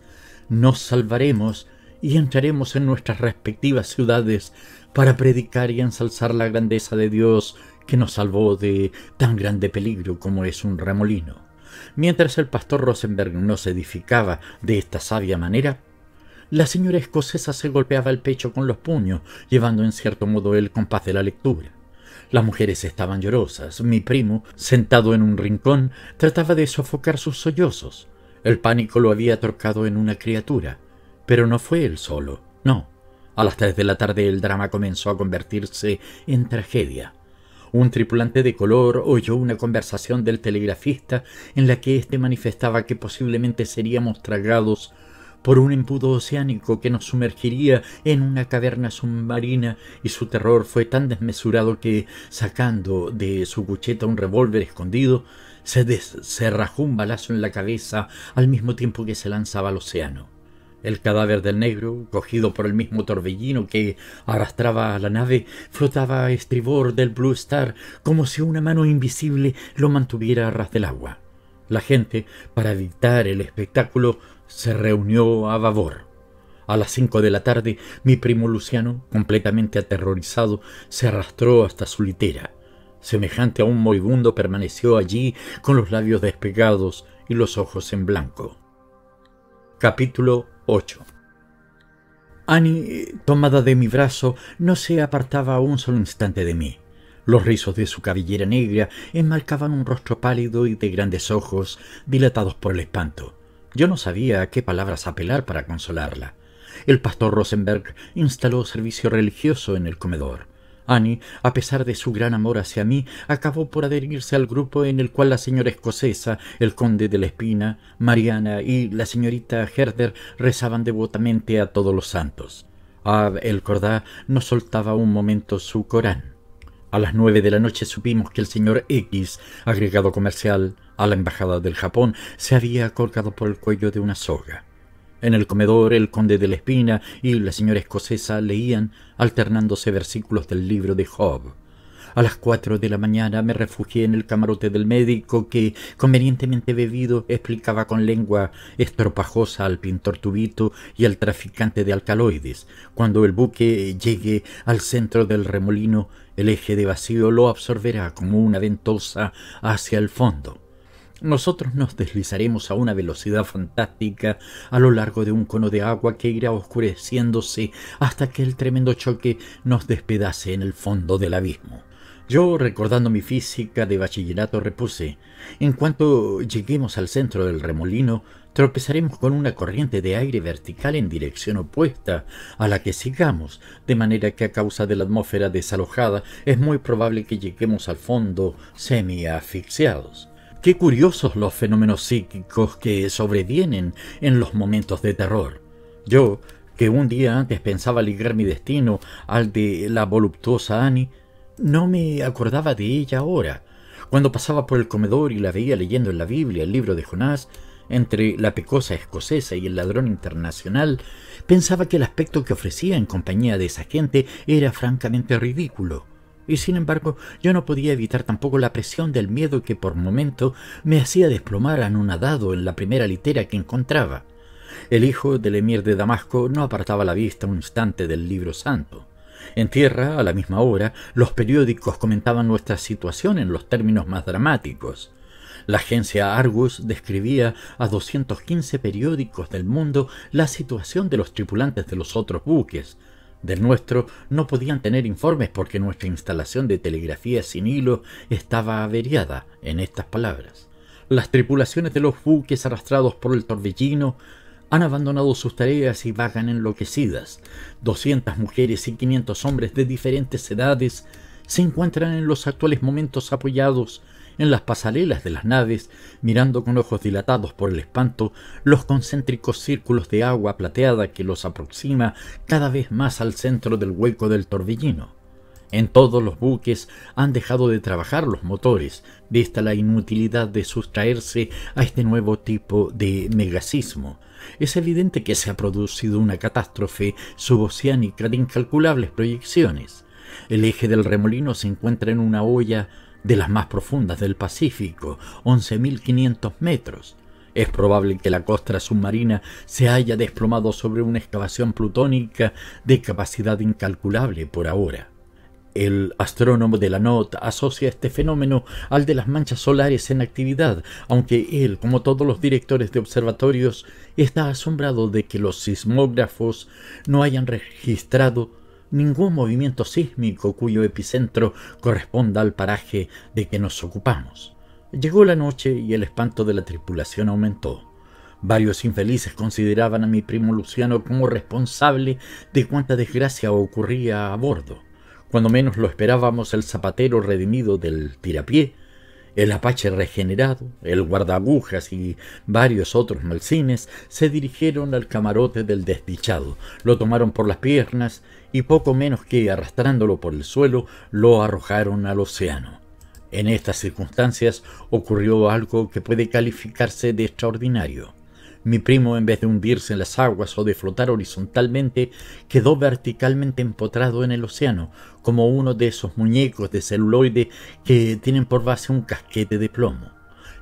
nos salvaremos y entraremos en nuestras respectivas ciudades para predicar y ensalzar la grandeza de Dios que nos salvó de tan grande peligro como es un remolino. Mientras el pastor Rosenberg nos edificaba de esta sabia manera, la señora escocesa se golpeaba el pecho con los puños, llevando en cierto modo el compás de la lectura. Las mujeres estaban llorosas. Mi primo, sentado en un rincón, trataba de sofocar sus sollozos. El pánico lo había trocado en una criatura. Pero no fue él solo, no. A las tres de la tarde el drama comenzó a convertirse en tragedia. Un tripulante de color oyó una conversación del telegrafista en la que éste manifestaba que posiblemente seríamos tragados por un embudo oceánico que nos sumergiría en una caverna submarina y su terror fue tan desmesurado que, sacando de su cucheta un revólver escondido, se descerrajó un balazo en la cabeza al mismo tiempo que se lanzaba al océano. El cadáver del negro, cogido por el mismo torbellino que arrastraba a la nave, flotaba a estribor del Blue Star como si una mano invisible lo mantuviera a ras del agua. La gente, para evitar el espectáculo, se reunió a babor. A las cinco de la tarde, mi primo Luciano, completamente aterrorizado, se arrastró hasta su litera. Semejante a un moribundo, permaneció allí con los labios despegados y los ojos en blanco. Capítulo 8 Annie, tomada de mi brazo, no se apartaba un solo instante de mí. Los rizos de su cabellera negra enmarcaban un rostro pálido y de grandes ojos dilatados por el espanto. Yo no sabía a qué palabras apelar para consolarla. El pastor Rosenberg instaló servicio religioso en el comedor. Annie, a pesar de su gran amor hacia mí, acabó por adherirse al grupo en el cual la señora escocesa, el conde de la Espina, Mariana y la señorita Herder rezaban devotamente a todos los santos. Ab el Cordá no soltaba un momento su Corán. A las nueve de la noche supimos que el señor X, agregado comercial a la embajada del Japón, se había colgado por el cuello de una soga. En el comedor el conde de la Espina y la señora escocesa leían alternándose versículos del libro de Job. A las cuatro de la mañana me refugié en el camarote del médico que, convenientemente bebido, explicaba con lengua estropajosa al pintor tubito y al traficante de alcaloides. Cuando el buque llegue al centro del remolino, el eje de vacío lo absorberá como una ventosa hacia el fondo. Nosotros nos deslizaremos a una velocidad fantástica a lo largo de un cono de agua que irá oscureciéndose hasta que el tremendo choque nos despedace en el fondo del abismo. Yo, recordando mi física de bachillerato, repuse En cuanto lleguemos al centro del remolino, tropezaremos con una corriente de aire vertical en dirección opuesta a la que sigamos, de manera que a causa de la atmósfera desalojada es muy probable que lleguemos al fondo semi asfixiados. Qué curiosos los fenómenos psíquicos que sobrevienen en los momentos de terror. Yo, que un día antes pensaba ligar mi destino al de la voluptuosa Annie, no me acordaba de ella ahora. Cuando pasaba por el comedor y la veía leyendo en la Biblia el libro de Jonás, entre la pecosa escocesa y el ladrón internacional, pensaba que el aspecto que ofrecía en compañía de esa gente era francamente ridículo y sin embargo yo no podía evitar tampoco la presión del miedo que por momento me hacía desplomar anonadado en la primera litera que encontraba. El hijo del emir de Damasco no apartaba la vista un instante del libro santo. En tierra, a la misma hora, los periódicos comentaban nuestra situación en los términos más dramáticos. La agencia Argus describía a 215 periódicos del mundo la situación de los tripulantes de los otros buques, del nuestro no podían tener informes porque nuestra instalación de telegrafía sin hilo estaba averiada, en estas palabras. Las tripulaciones de los buques arrastrados por el torbellino han abandonado sus tareas y vagan enloquecidas. Doscientas mujeres y quinientos hombres de diferentes edades se encuentran en los actuales momentos apoyados en las pasarelas de las naves, mirando con ojos dilatados por el espanto los concéntricos círculos de agua plateada que los aproxima cada vez más al centro del hueco del torbellino. En todos los buques han dejado de trabajar los motores, vista la inutilidad de sustraerse a este nuevo tipo de megasismo. Es evidente que se ha producido una catástrofe suboceánica de incalculables proyecciones. El eje del remolino se encuentra en una olla de las más profundas del Pacífico, 11.500 metros. Es probable que la costra submarina se haya desplomado sobre una excavación plutónica de capacidad incalculable por ahora. El astrónomo de la NOT asocia este fenómeno al de las manchas solares en actividad, aunque él, como todos los directores de observatorios, está asombrado de que los sismógrafos no hayan registrado ningún movimiento sísmico cuyo epicentro corresponda al paraje de que nos ocupamos. Llegó la noche y el espanto de la tripulación aumentó. Varios infelices consideraban a mi primo Luciano como responsable de cuánta desgracia ocurría a bordo. Cuando menos lo esperábamos, el zapatero redimido del tirapié, el apache regenerado, el guardagujas y varios otros malcines se dirigieron al camarote del desdichado, lo tomaron por las piernas y poco menos que arrastrándolo por el suelo lo arrojaron al océano. En estas circunstancias ocurrió algo que puede calificarse de extraordinario. Mi primo, en vez de hundirse en las aguas o de flotar horizontalmente, quedó verticalmente empotrado en el océano, como uno de esos muñecos de celuloide que tienen por base un casquete de plomo.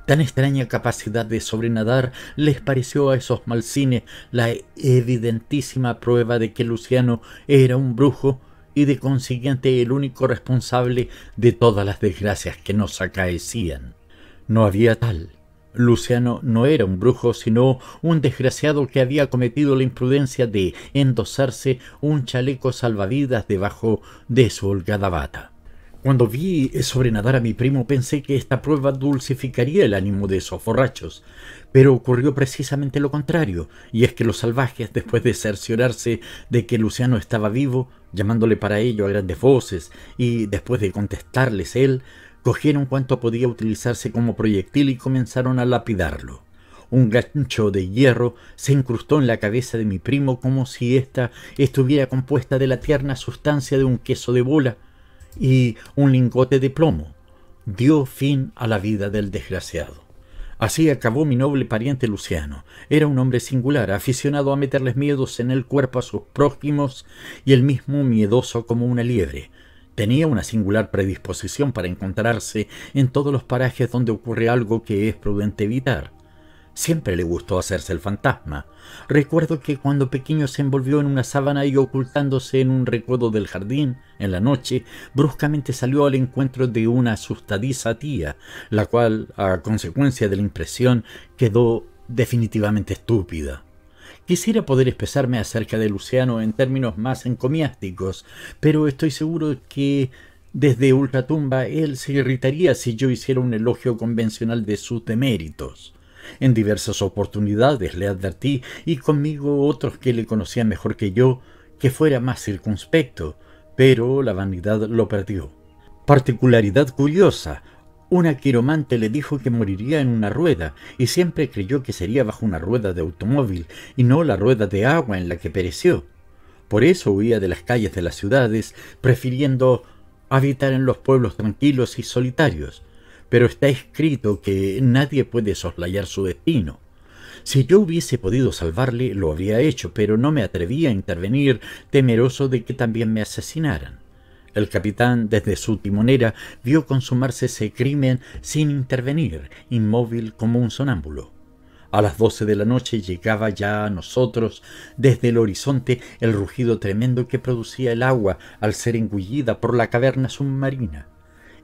Tan extraña capacidad de sobrenadar les pareció a esos malcines la evidentísima prueba de que Luciano era un brujo y de consiguiente el único responsable de todas las desgracias que nos acaecían. No había tal. Luciano no era un brujo, sino un desgraciado que había cometido la imprudencia de endosarse un chaleco salvavidas debajo de su holgada bata. Cuando vi sobrenadar a mi primo pensé que esta prueba dulcificaría el ánimo de esos borrachos, pero ocurrió precisamente lo contrario, y es que los salvajes, [laughs] después de cerciorarse de que Luciano estaba vivo, llamándole para ello a grandes voces, y después de contestarles él, Cogieron cuanto podía utilizarse como proyectil y comenzaron a lapidarlo. Un gancho de hierro se incrustó en la cabeza de mi primo como si ésta estuviera compuesta de la tierna sustancia de un queso de bola y un lingote de plomo. Dio fin a la vida del desgraciado. Así acabó mi noble pariente Luciano. Era un hombre singular, aficionado a meterles miedos en el cuerpo a sus prójimos y el mismo miedoso como una liebre. Tenía una singular predisposición para encontrarse en todos los parajes donde ocurre algo que es prudente evitar. Siempre le gustó hacerse el fantasma. Recuerdo que cuando pequeño se envolvió en una sábana y ocultándose en un recodo del jardín, en la noche, bruscamente salió al encuentro de una asustadiza tía, la cual, a consecuencia de la impresión, quedó definitivamente estúpida. Quisiera poder expresarme acerca de Luciano en términos más encomiásticos, pero estoy seguro que desde ultratumba él se irritaría si yo hiciera un elogio convencional de sus deméritos. En diversas oportunidades le advertí, y conmigo otros que le conocían mejor que yo, que fuera más circunspecto, pero la vanidad lo perdió. Particularidad curiosa, una quiromante le dijo que moriría en una rueda, y siempre creyó que sería bajo una rueda de automóvil, y no la rueda de agua en la que pereció. Por eso huía de las calles de las ciudades, prefiriendo habitar en los pueblos tranquilos y solitarios. Pero está escrito que nadie puede soslayar su destino. Si yo hubiese podido salvarle, lo habría hecho, pero no me atreví a intervenir, temeroso de que también me asesinaran. El capitán, desde su timonera, vio consumarse ese crimen sin intervenir, inmóvil como un sonámbulo. A las doce de la noche llegaba ya a nosotros desde el horizonte el rugido tremendo que producía el agua al ser engullida por la caverna submarina.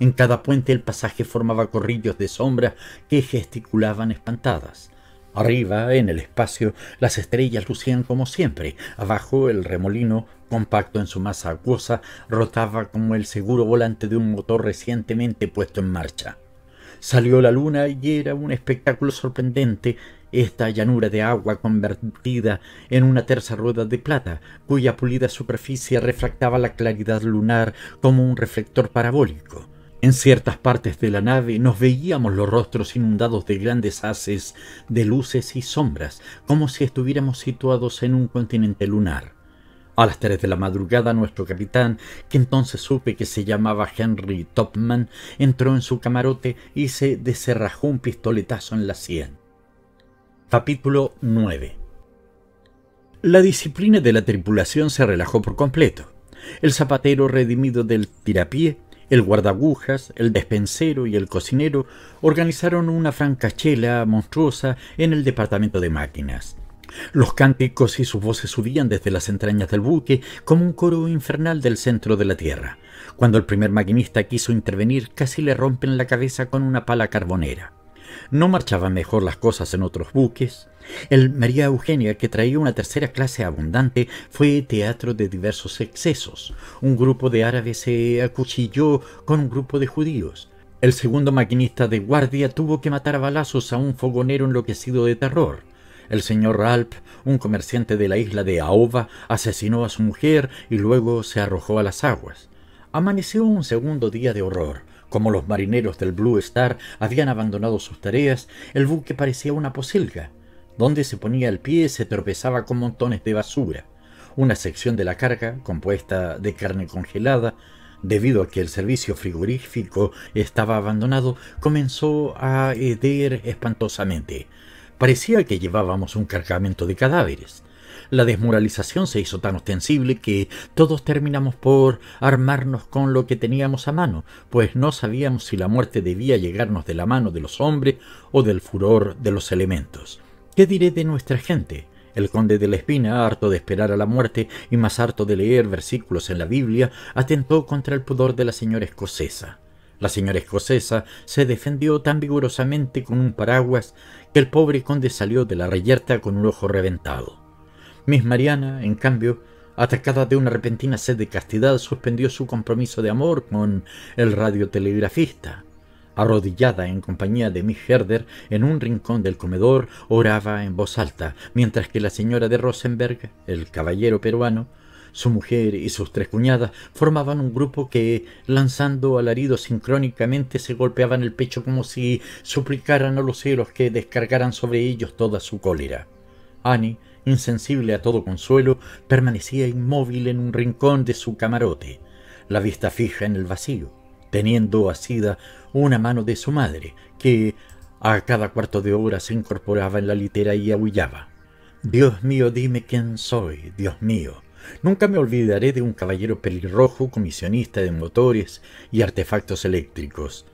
En cada puente el pasaje formaba corrillos de sombra que gesticulaban espantadas. Arriba, en el espacio, las estrellas lucían como siempre. Abajo, el remolino, compacto en su masa acuosa, rotaba como el seguro volante de un motor recientemente puesto en marcha. Salió la luna y era un espectáculo sorprendente esta llanura de agua convertida en una terza rueda de plata, cuya pulida superficie refractaba la claridad lunar como un reflector parabólico. En ciertas partes de la nave nos veíamos los rostros inundados de grandes haces de luces y sombras, como si estuviéramos situados en un continente lunar. A las tres de la madrugada nuestro capitán, que entonces supe que se llamaba Henry Topman, entró en su camarote y se deserrajó un pistoletazo en la sien. Capítulo 9 La disciplina de la tripulación se relajó por completo. El zapatero redimido del tirapié el guardagujas, el despensero y el cocinero organizaron una francachela monstruosa en el departamento de máquinas. Los cánticos y sus voces subían desde las entrañas del buque como un coro infernal del centro de la tierra. Cuando el primer maquinista quiso intervenir, casi le rompen la cabeza con una pala carbonera. No marchaban mejor las cosas en otros buques. El María Eugenia, que traía una tercera clase abundante, fue teatro de diversos excesos. Un grupo de árabes se acuchilló con un grupo de judíos. El segundo maquinista de guardia tuvo que matar a balazos a un fogonero enloquecido de terror. El señor Ralph, un comerciante de la isla de Aoba, asesinó a su mujer y luego se arrojó a las aguas. Amaneció un segundo día de horror. Como los marineros del Blue Star habían abandonado sus tareas, el buque parecía una posilga. Donde se ponía el pie se tropezaba con montones de basura. Una sección de la carga, compuesta de carne congelada, debido a que el servicio frigorífico estaba abandonado, comenzó a heder espantosamente. Parecía que llevábamos un cargamento de cadáveres. La desmoralización se hizo tan ostensible que todos terminamos por armarnos con lo que teníamos a mano, pues no sabíamos si la muerte debía llegarnos de la mano de los hombres o del furor de los elementos. ¿Qué diré de nuestra gente? El conde de la Espina, harto de esperar a la muerte y más harto de leer versículos en la Biblia, atentó contra el pudor de la señora escocesa. La señora escocesa se defendió tan vigorosamente con un paraguas que el pobre conde salió de la reyerta con un ojo reventado. Miss Mariana, en cambio, atacada de una repentina sed de castidad, suspendió su compromiso de amor con el radiotelegrafista. Arrodillada en compañía de Miss Herder en un rincón del comedor, oraba en voz alta, mientras que la señora de Rosenberg, el caballero peruano, su mujer y sus tres cuñadas formaban un grupo que, lanzando alaridos sincrónicamente, se golpeaban el pecho como si suplicaran a los cielos que descargaran sobre ellos toda su cólera. Annie, insensible a todo consuelo, permanecía inmóvil en un rincón de su camarote, la vista fija en el vacío, teniendo asida una mano de su madre, que a cada cuarto de hora se incorporaba en la litera y aullaba. Dios mío, dime quién soy, Dios mío. Nunca me olvidaré de un caballero pelirrojo, comisionista de motores y artefactos eléctricos.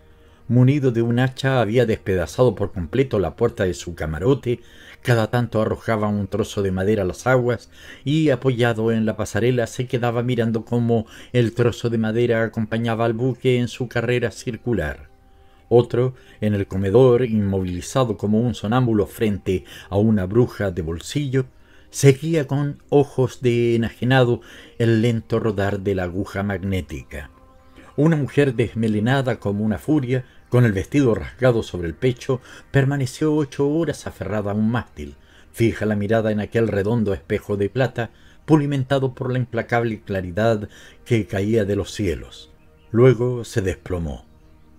Munido de un hacha, había despedazado por completo la puerta de su camarote, cada tanto arrojaba un trozo de madera a las aguas y, apoyado en la pasarela, se quedaba mirando cómo el trozo de madera acompañaba al buque en su carrera circular. Otro, en el comedor, inmovilizado como un sonámbulo frente a una bruja de bolsillo, seguía con ojos de enajenado el lento rodar de la aguja magnética. Una mujer desmelenada como una furia, con el vestido rasgado sobre el pecho, permaneció ocho horas aferrada a un mástil, fija la mirada en aquel redondo espejo de plata, pulimentado por la implacable claridad que caía de los cielos. Luego se desplomó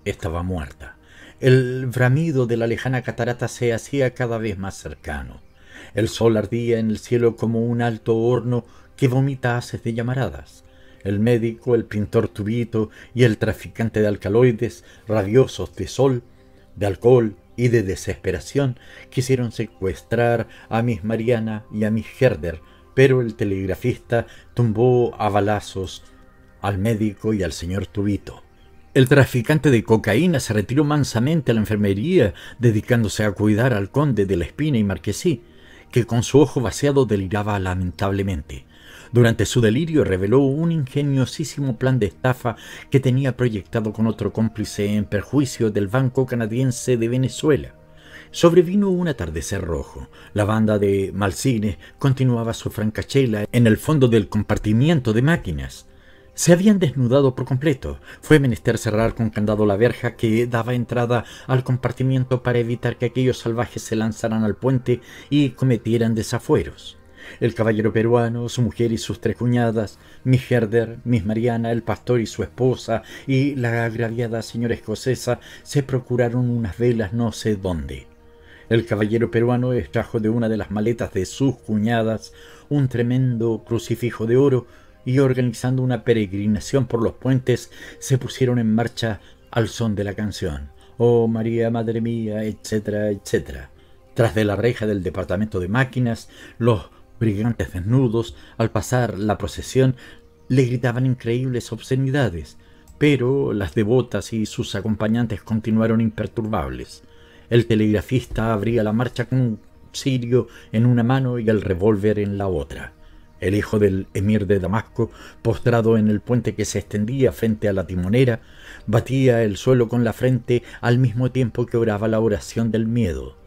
estaba muerta. El bramido de la lejana catarata se hacía cada vez más cercano. El sol ardía en el cielo como un alto horno que vomita haces de llamaradas. El médico, el pintor tubito y el traficante de alcaloides, rabiosos de sol, de alcohol y de desesperación, quisieron secuestrar a Miss Mariana y a Miss Herder, pero el telegrafista tumbó a balazos al médico y al señor tubito. El traficante de cocaína se retiró mansamente a la enfermería, dedicándose a cuidar al conde de la Espina y Marquesí, que con su ojo vaciado deliraba lamentablemente. Durante su delirio reveló un ingeniosísimo plan de estafa que tenía proyectado con otro cómplice en perjuicio del Banco Canadiense de Venezuela. Sobrevino un atardecer rojo. La banda de Malcines continuaba su francachela en el fondo del compartimiento de máquinas. Se habían desnudado por completo. Fue menester cerrar con candado la verja que daba entrada al compartimiento para evitar que aquellos salvajes se lanzaran al puente y cometieran desafueros. El caballero peruano, su mujer y sus tres cuñadas, Miss Herder, Miss Mariana, el pastor y su esposa y la agraviada señora escocesa se procuraron unas velas no sé dónde. El caballero peruano extrajo de una de las maletas de sus cuñadas un tremendo crucifijo de oro y organizando una peregrinación por los puentes se pusieron en marcha al son de la canción. Oh María, Madre mía, etcétera, etcétera. Tras de la reja del departamento de máquinas, los brigantes desnudos, al pasar la procesión, le gritaban increíbles obscenidades, pero las devotas y sus acompañantes continuaron imperturbables. El telegrafista abría la marcha con sirio en una mano y el revólver en la otra. El hijo del emir de Damasco, postrado en el puente que se extendía frente a la timonera, batía el suelo con la frente al mismo tiempo que oraba la oración del miedo.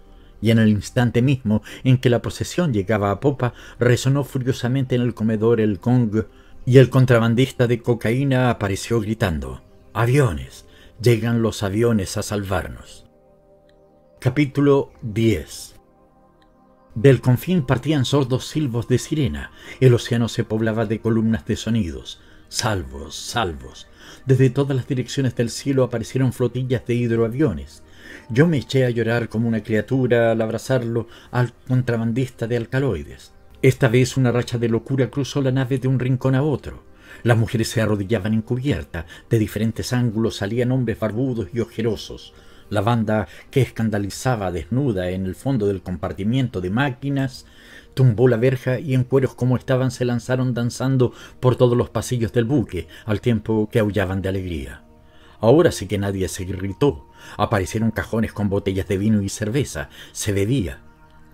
Y en el instante mismo en que la procesión llegaba a popa, resonó furiosamente en el comedor el gong y el contrabandista de cocaína apareció gritando Aviones. Llegan los aviones a salvarnos. Capítulo 10 Del confín partían sordos silbos de sirena. El océano se poblaba de columnas de sonidos. Salvos, salvos. Desde todas las direcciones del cielo aparecieron flotillas de hidroaviones. Yo me eché a llorar como una criatura al abrazarlo al contrabandista de alcaloides. Esta vez una racha de locura cruzó la nave de un rincón a otro. Las mujeres se arrodillaban en cubierta, de diferentes ángulos salían hombres barbudos y ojerosos. La banda, que escandalizaba desnuda en el fondo del compartimiento de máquinas, tumbó la verja y en cueros como estaban se lanzaron danzando por todos los pasillos del buque, al tiempo que aullaban de alegría. Ahora sí que nadie se irritó. Aparecieron cajones con botellas de vino y cerveza. Se bebía.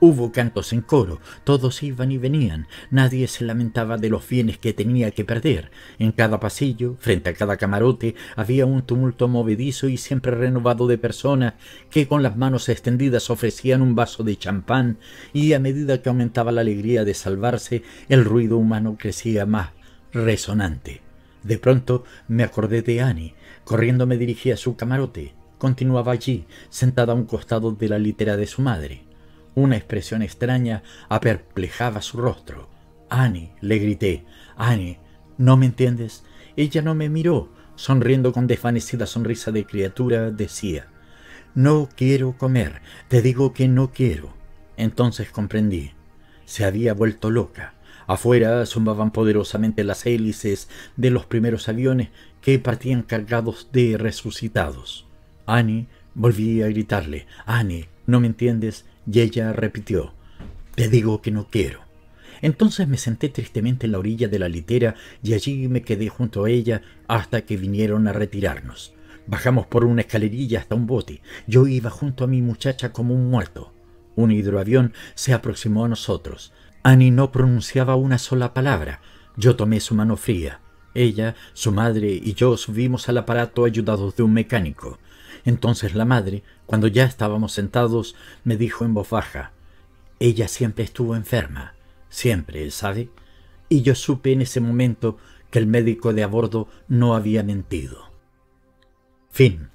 Hubo cantos en coro, todos iban y venían, nadie se lamentaba de los bienes que tenía que perder. En cada pasillo, frente a cada camarote, había un tumulto movedizo y siempre renovado de personas que con las manos extendidas ofrecían un vaso de champán y a medida que aumentaba la alegría de salvarse, el ruido humano crecía más resonante. De pronto me acordé de Annie. Corriendo me dirigí a su camarote. Continuaba allí, sentada a un costado de la litera de su madre. Una expresión extraña aperplejaba su rostro. Annie, le grité. Annie, ¿no me entiendes? Ella no me miró. Sonriendo con desvanecida sonrisa de criatura, decía No quiero comer. Te digo que no quiero. Entonces comprendí. Se había vuelto loca. Afuera zumbaban poderosamente las hélices de los primeros aviones que partían cargados de resucitados. Annie volví a gritarle Annie, ¿no me entiendes? y ella repitió Te digo que no quiero. Entonces me senté tristemente en la orilla de la litera y allí me quedé junto a ella hasta que vinieron a retirarnos. Bajamos por una escalerilla hasta un bote. Yo iba junto a mi muchacha como un muerto. Un hidroavión se aproximó a nosotros. Annie no pronunciaba una sola palabra. Yo tomé su mano fría. Ella, su madre y yo subimos al aparato ayudados de un mecánico. Entonces la madre, cuando ya estábamos sentados, me dijo en voz baja, ella siempre estuvo enferma, siempre, ¿sabe? Y yo supe en ese momento que el médico de a bordo no había mentido. Fin.